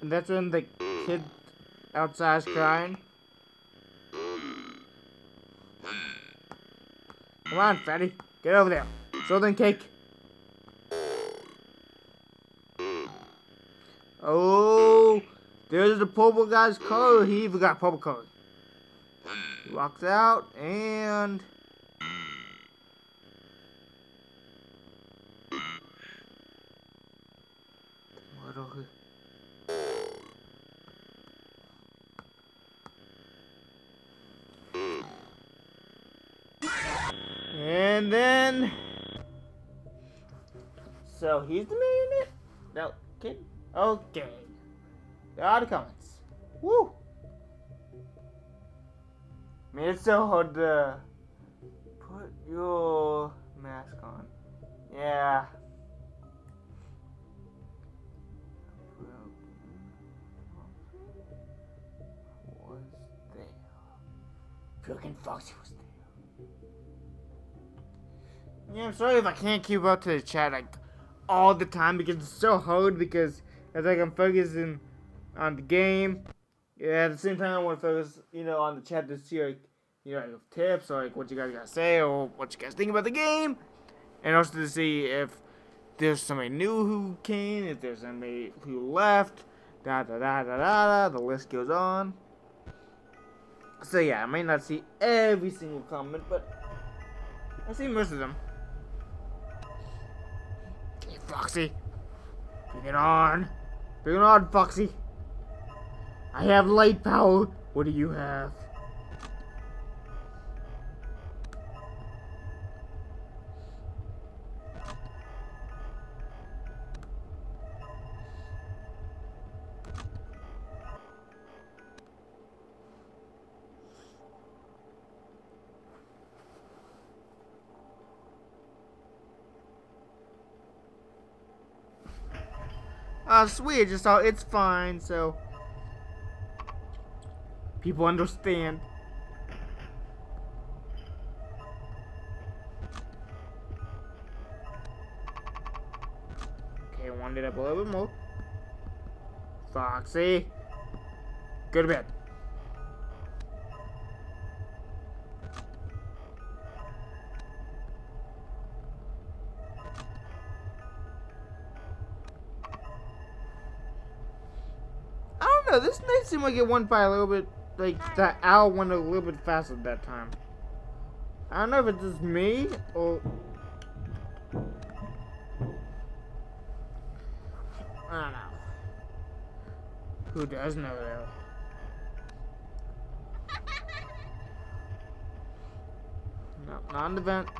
And that's when the kid outside's crying. Come on, fatty. Get over there. Show them cake. Oh, there's the purple guy's color. He even got purple color. He walks out. And he's the marionette? No, kid? Okay. There are the comments. Woo! Man, it's so hard to put your mask on. Yeah. Was there? Broken Foxy was there. Yeah, I'm sorry if I can't keep up to the chat like all the time because it's so hard because it's like I'm focusing on the game. Yeah, at the same time I want to focus, you know, on the chat to see like, you know, like, tips or like what you guys gotta say or what you guys think about the game, and also to see if there's somebody new who came, if there's somebody who left, da da da da da da. The list goes on. So yeah, I might not see every single comment, but I see most of them. Foxy, bring it on, bring it on, Foxy. I have light power. What do you have? Sweet, just all, it's fine, so people understand. Okay, wind it up a little bit more. Foxy, go to bed. Seemed like it went by a little bit. Like that owl went a little bit faster that time. I don't know if it's just me or. I don't know. Who does know though? *laughs* No, not an event. Okay.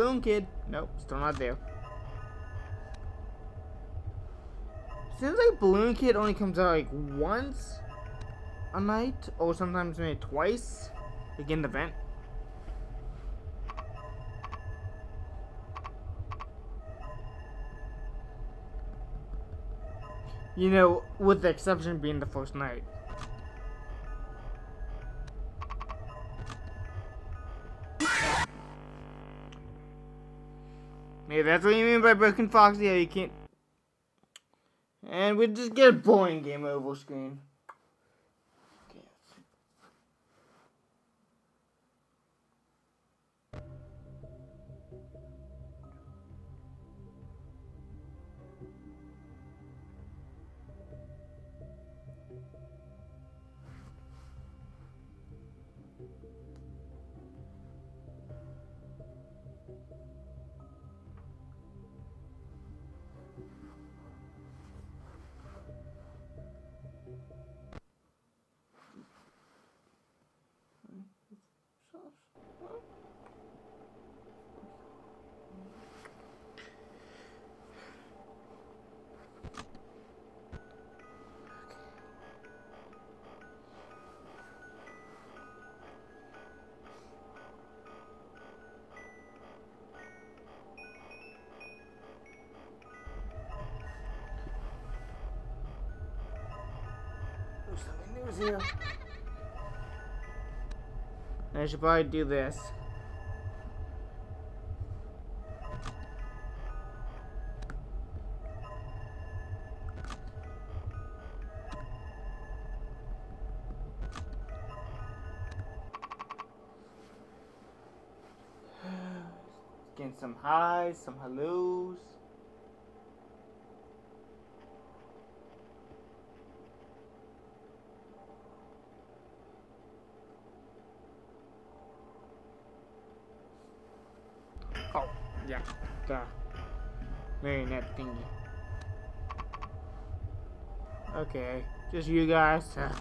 Balloon Kid. Nope, still not there. Seems like Balloon Kid only comes out like once a night, or sometimes maybe twice, like in the vent. You know, with the exception being the first night. Maybe that's what you mean by broken foxy. Yeah, you can't. And we just get a boring game over screen. News here. *laughs* I should probably do this. *sighs* Getting some highs, some hellos. Oh, yeah, the marionette thingy. Okay, just you guys. Uh,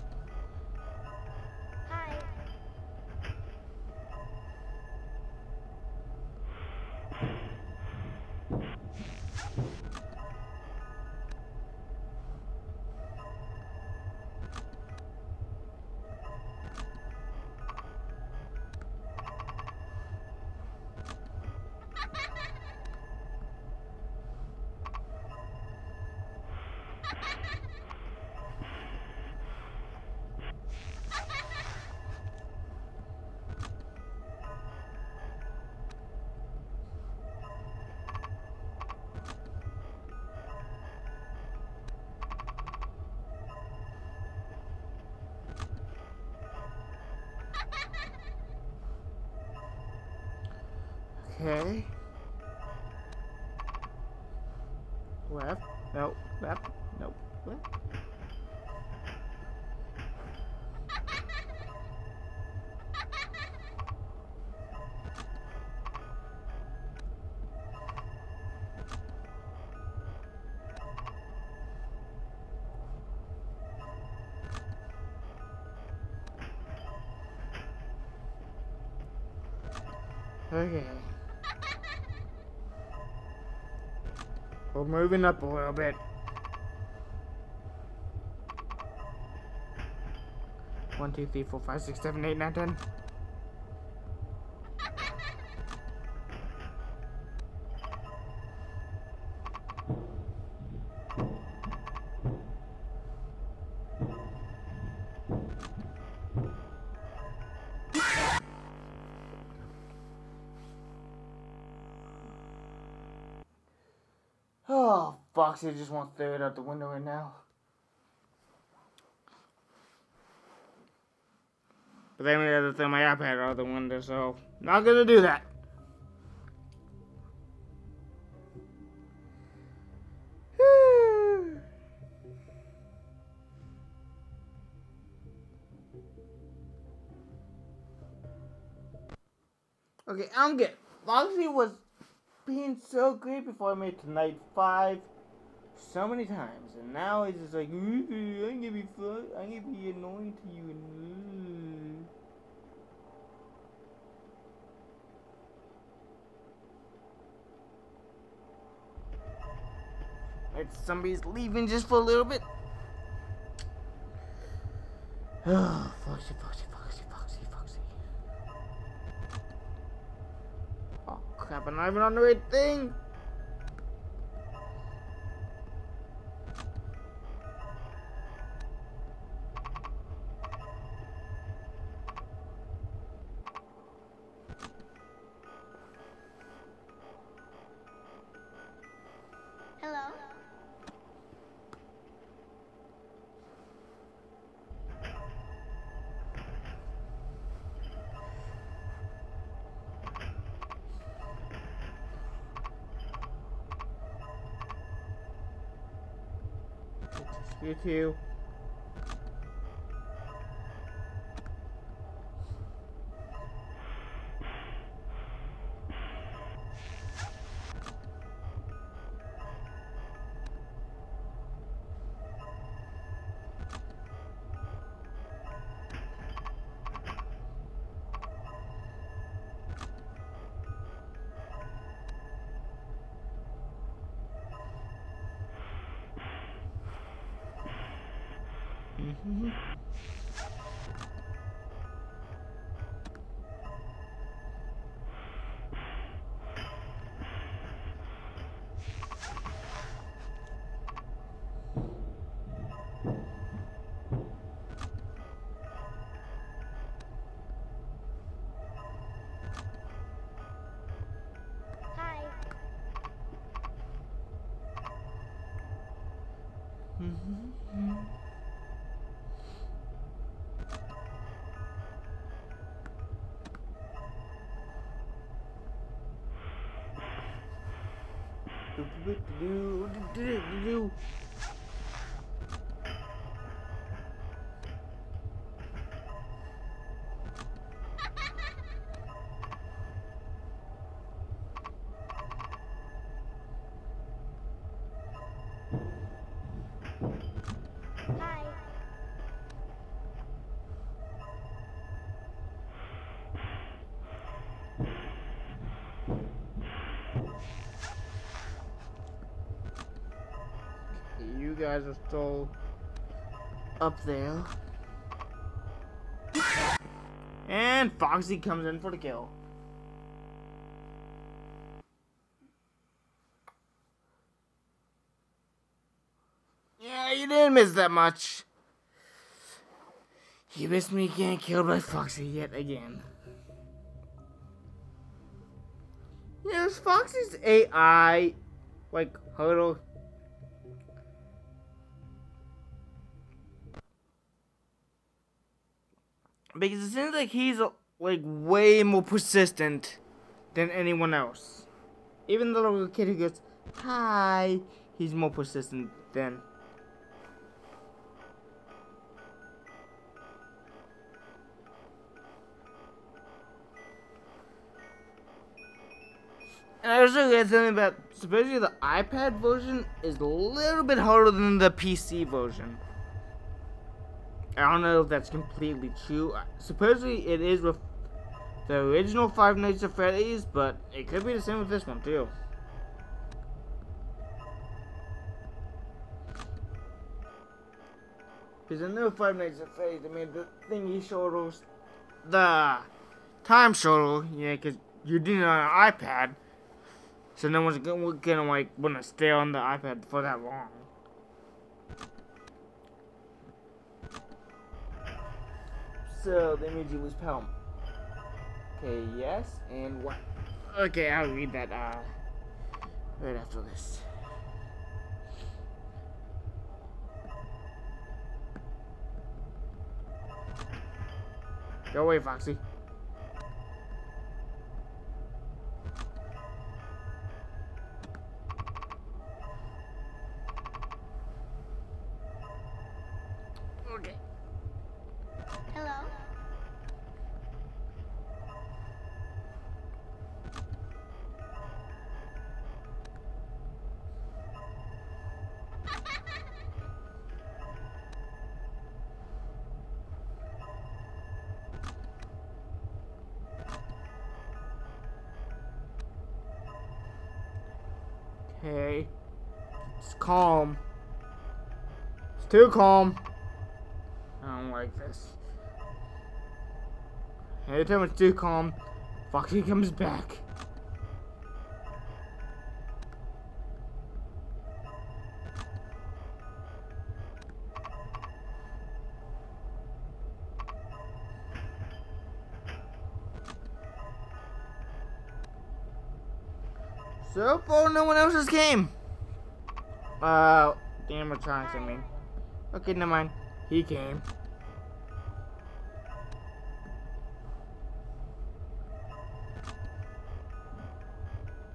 moving up a little bit. One, two, three, four, five, six, seven, eight, nine, ten. Foxy just wants to throw it out the window right now. But then we had to throw my iPad out the window, so not gonna do that. *sighs* okay, I'm good. Foxy was being so great before I made tonight five so many times, and now he's just like, I'm gonna be fun. I'm gonna be annoying to you. It's somebody's leaving just for a little bit. Oh, *sighs* Foxy, Foxy, Foxy, Foxy, Foxy. Oh crap, I'm not even on the right thing. You too. Mm -hmm. do do do do do do guys are still up there. And Foxy comes in for the kill. Yeah, you didn't miss that much. You missed me getting killed by Foxy yet again. Yes, Foxy's AI, like, a little because it seems like he's like way more persistent than anyone else. Even the little kid who goes, "Hi," he's more persistent than. And I also got something about supposedly the iPad version is a little bit harder than the PC version. I don't know if that's completely true. Uh, Supposedly it is with the original Five Nights at Freddy's, but it could be the same with this one too. Because I know Five Nights at Freddy's, I mean the thingy shortles, the time shortle, yeah, because you're doing it on an iPad, so no one's gonna, gonna like wanna stay on the iPad for that long. So that means you lose power. Okay, yes, and what? Okay, I'll read that uh right after this. Go away, Foxy. Too calm. I don't like this. Every time it's too calm, Foxy comes back. So far, no one else has came. Uh, animatronics, I mean. Okay, never mind. He came.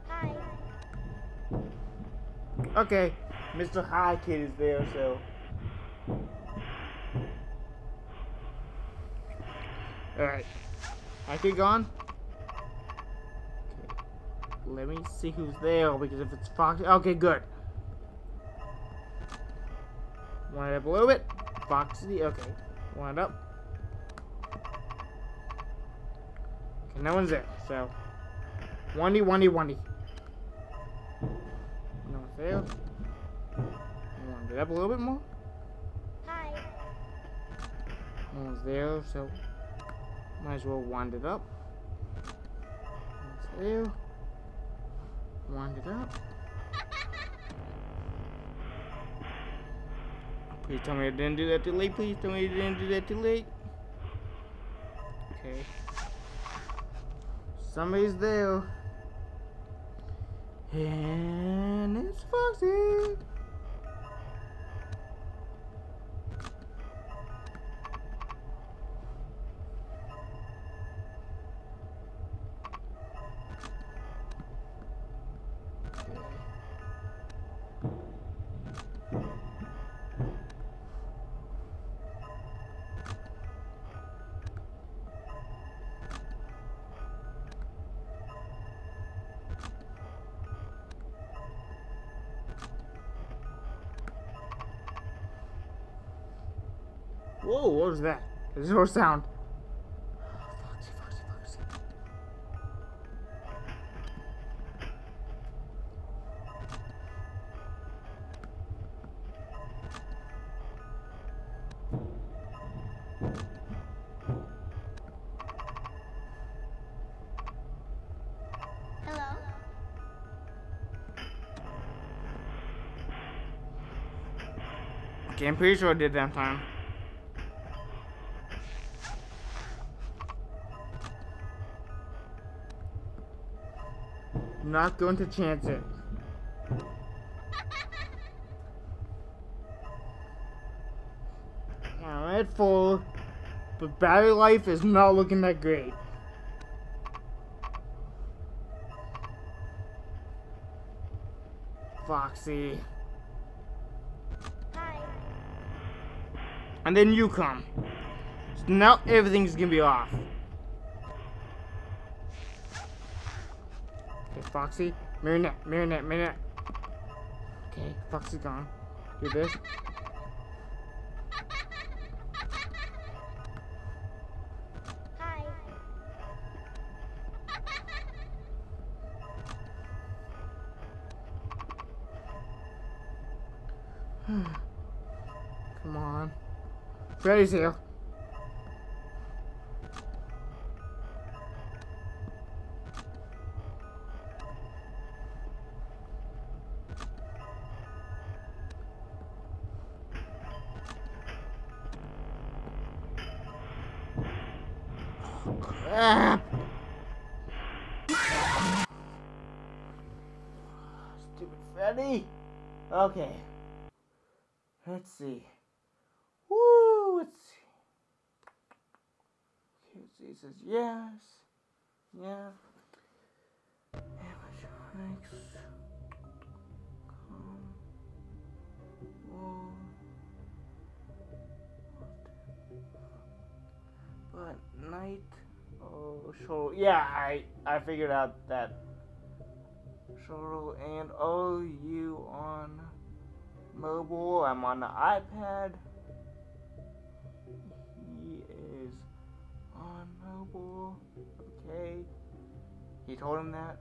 Hi. Okay, Mr. High Kid is there, so. Alright. High Kid gone? Okay. Let me see who's there, because if it's Fox. Okay, good. One a little bit. Foxy, okay. One up. Okay, no one's there, so. One-y, one-y, one-y. No one's there. Wind it up a little bit more. Hi. No one's there, so might as well wind it up. No one's there. Wind it up. Please tell me I didn't do that too late. Please tell me you didn't do that too late. Okay. Somebody's there. And it's Foxy. Was that? There's no sound. I'm pretty sure I did that time. Not going to chance it. I'm at full, but battery life is not looking that great. Foxy. Hi. And then you come. So now everything's gonna be off. Foxy. Marionette, Marionette, Marionette. Okay, Foxy gone. Do this. Hi. *sighs* Come on. Freddy's here. Yeah, I I figured out that. Shuttle and you on mobile. I'm on the iPad. He is on mobile. Okay. He told him that.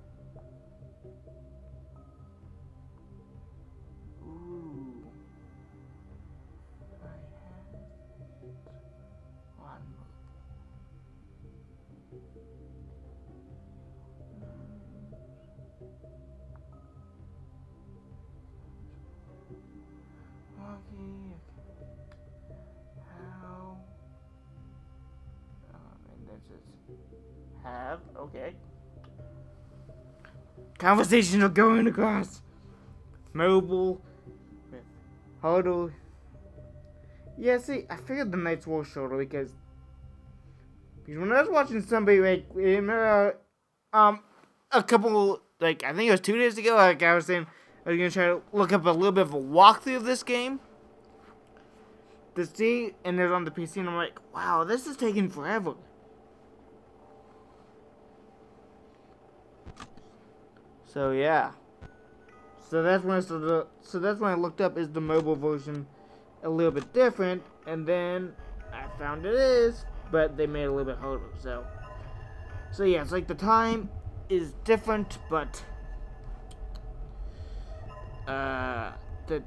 Have. Okay. Conversation are going across. Mobile. Huddle. Yeah, see, I figured the nights were shorter because because when I was watching somebody like remember, um a couple like I think it was two days ago, like I was saying I was gonna try to look up a little bit of a walkthrough of this game to see, and it was on the PC, and I'm like, wow, this is taking forever. So yeah, so that's when I started. So that's when I looked up is the mobile version a little bit different, and then I found it is, but they made it a little bit harder. So, so yeah, it's like the time is different, but uh, the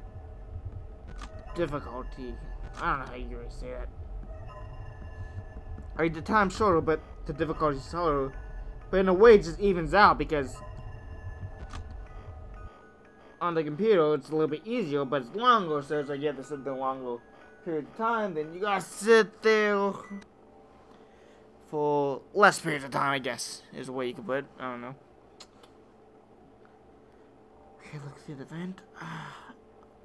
difficulty. I don't know how you really say that. Like the time shorter, but the difficulty is harder. But in a way, it just evens out because on the computer it's a little bit easier, but it's longer, so it's like you have to sit there longer period of time. Then you gotta sit there for less period of time, I guess, is the way you could put it. I don't know. Okay, look through the vent. *sighs*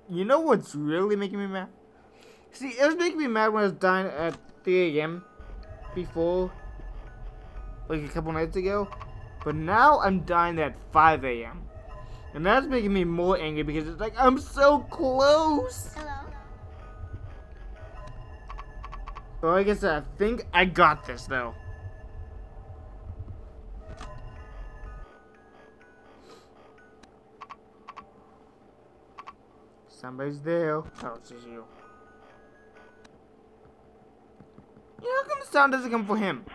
You know what's really making me mad? See, it was making me mad when I was dying at 3 a.m. before, like a couple nights ago. But now I'm dying at 5 a.m. And that's making me more angry because it's like, I'm so close! Hello? Like I said, I think I got this though. Somebody's there. Oh, it's just you. You know, how come the sound doesn't come for him?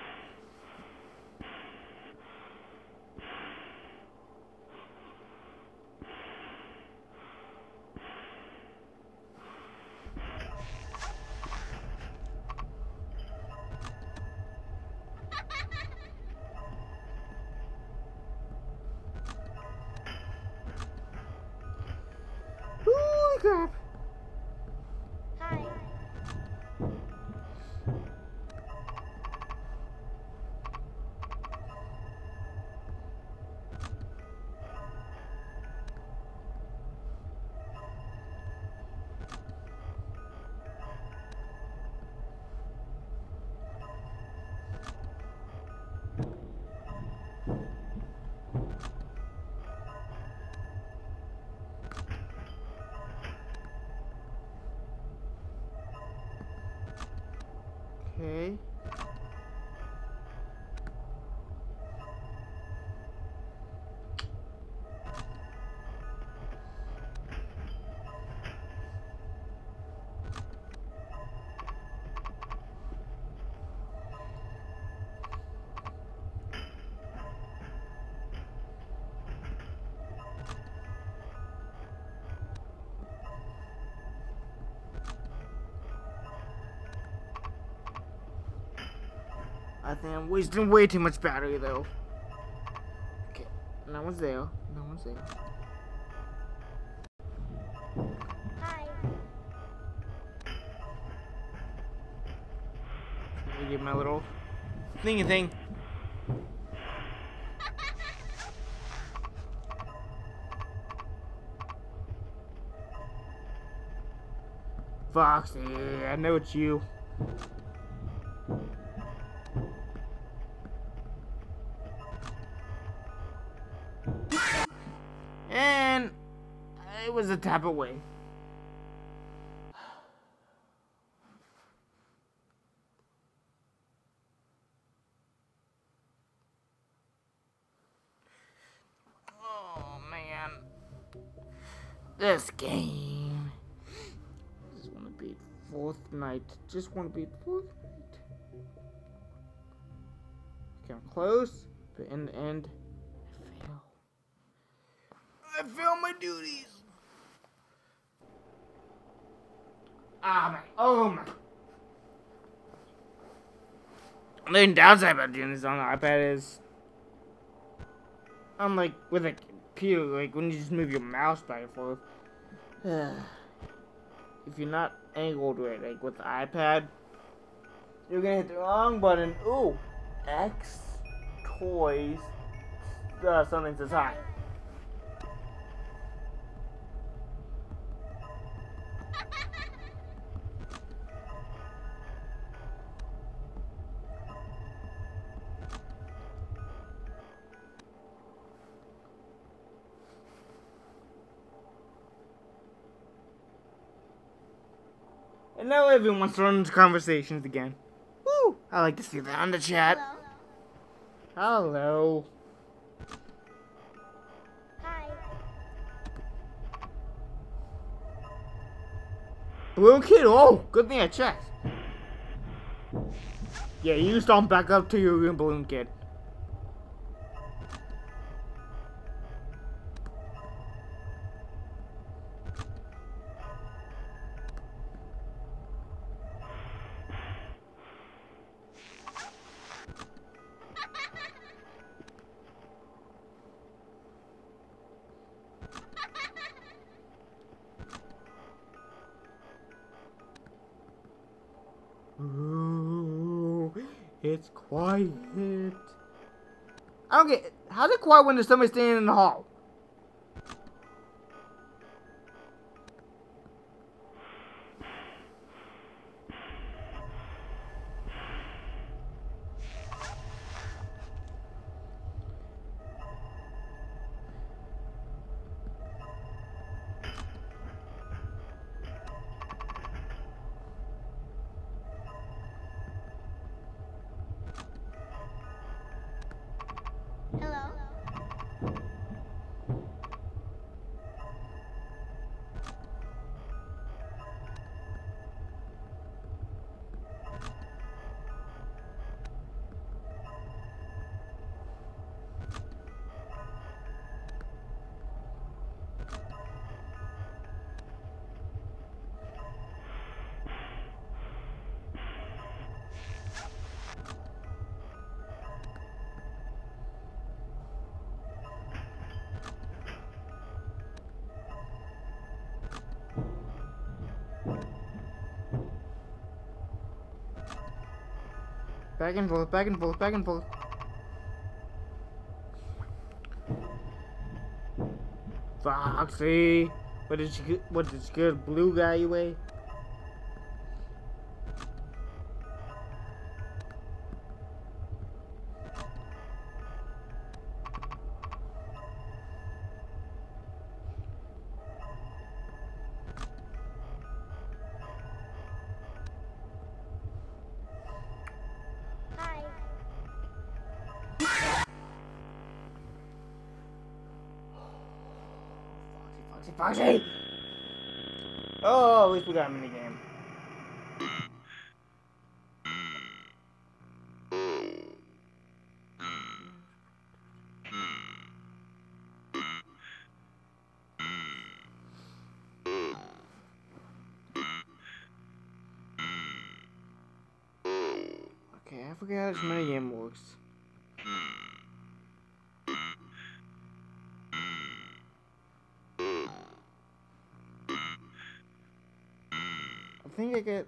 I'm wasting way too much battery though. Okay, no one's there. No one's there. Hi. Let me get my little thingy thing. *laughs* Foxy, I know it's you. Tap away. Oh man. This game. Just wanna beat fourth night. Just wanna beat fourth night. Okay, I'm close, but in the end, I fail. I failed my duties. Ah my oh my the main downside about doing this on the iPad is unlike with a computer, like when you just move your mouse back and forth. *sighs* if you're not angled right, like with the iPad, you're gonna hit the wrong button. Ooh, X toys. Uh, something says hi. And now everyone's thrown into conversations again. Woo! I like to see that on the chat. Hello. Hello. Hi. Balloon Kid? Oh, good thing I checked. Yeah, you just don't back up to your room, Balloon Kid. Quiet when there's somebody standing in the hall? Back and forth, back and forth, back and forth. Foxy! What is good? What is good? Blue guy way? Hi. Foxy! Oh, at least we got a mini game. Okay, I forget how this mini get.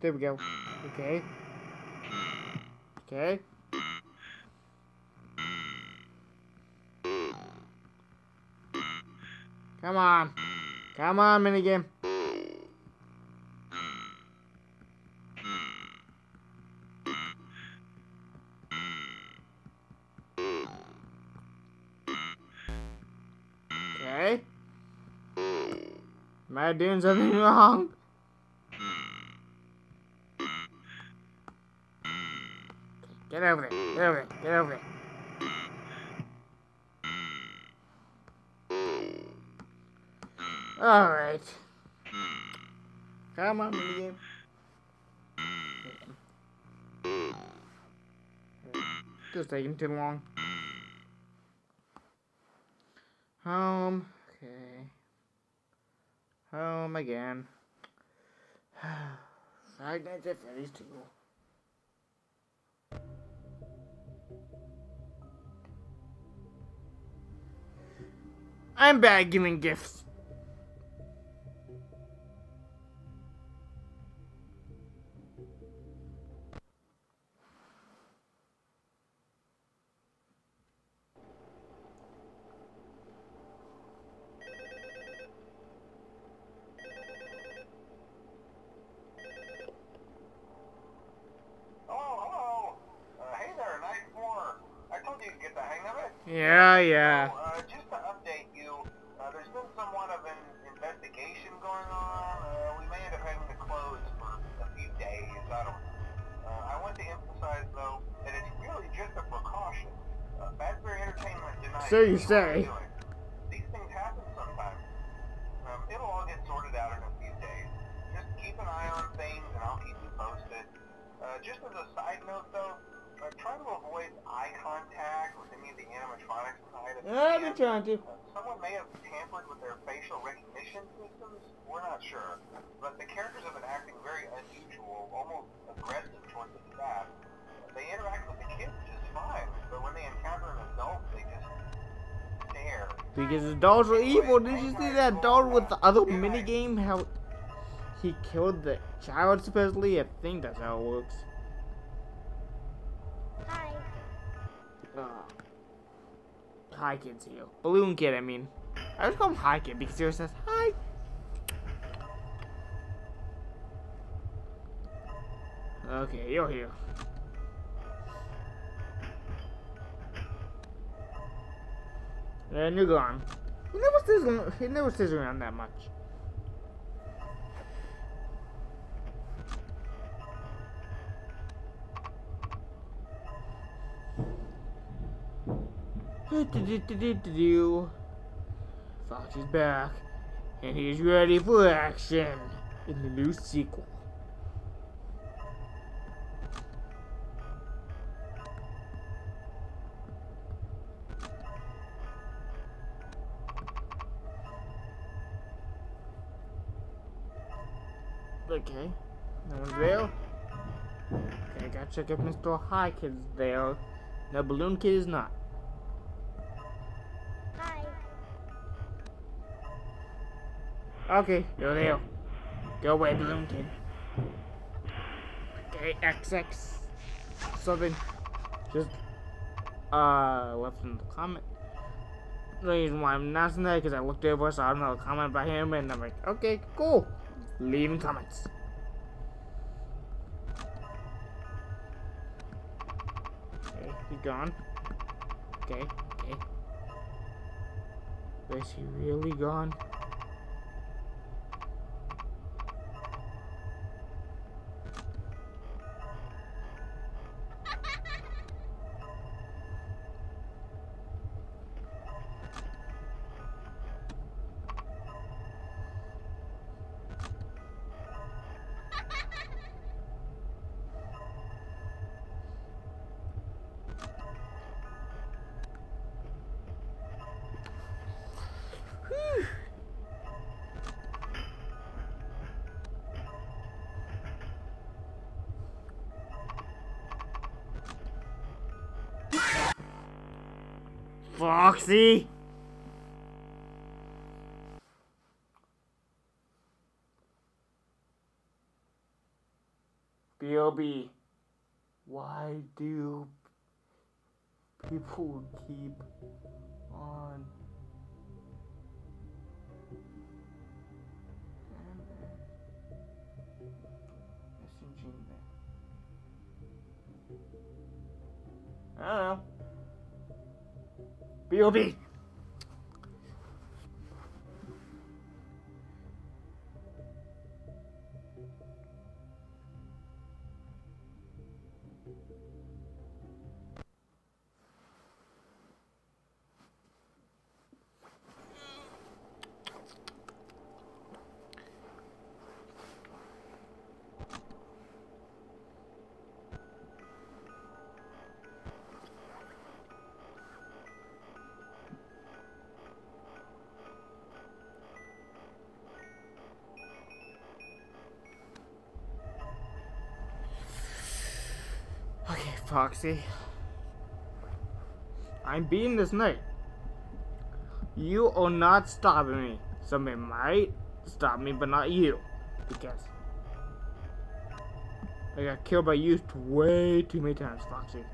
There we go. Okay. Okay. Come on. Come on, minigame. Okay. Am I doing something *laughs* wrong? Get over there. Get over there. Get over there. Alright. Come on, minigame. Just taking too long. Home. Okay. Home again. Five Nights at Freddy's 2. I'm bad giving gifts. Say. These things happen sometimes. Um, it'll all get sorted out in a few days. Just keep an eye on things, and I'll keep you posted. Uh, just as a side note, though, uh, try to avoid eye contact with any of the animatronics inside of the I've been trying to. Because the dolls are evil. Did you see that doll with the other minigame? How he killed the child supposedly? I think that's how it works. Hi. Uh, hi kids here. Balloon kid, I mean. I just call him hi kid because he always says hi. Okay, you're here. Eh, and you're gone. He never stays. He never stays around that much. Fox is back, and he's ready for action in the new sequel. Okay, no one's there. Okay, gotta check if Mr. High Kid's there. No, Balloon Kid is not. Hi. Okay, you're there. Go away, Balloon Kid. Okay, XX something. Just uh left in the comment. The reason why I'm announcing that because I looked over, saw another comment by him, and I'm like, okay, cool. Leaving comments. Gone. Okay, okay. Is he really gone? Foxy! B.O.B. Okay, Foxy. I'm beating this night. You are not stopping me. Somebody might stop me, but not you. Because I got killed by you way too many times, Foxy.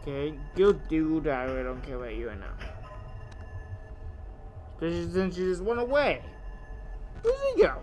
Okay, good dude. I really don't care about you right now. Especially since you just went away. Where'd he go?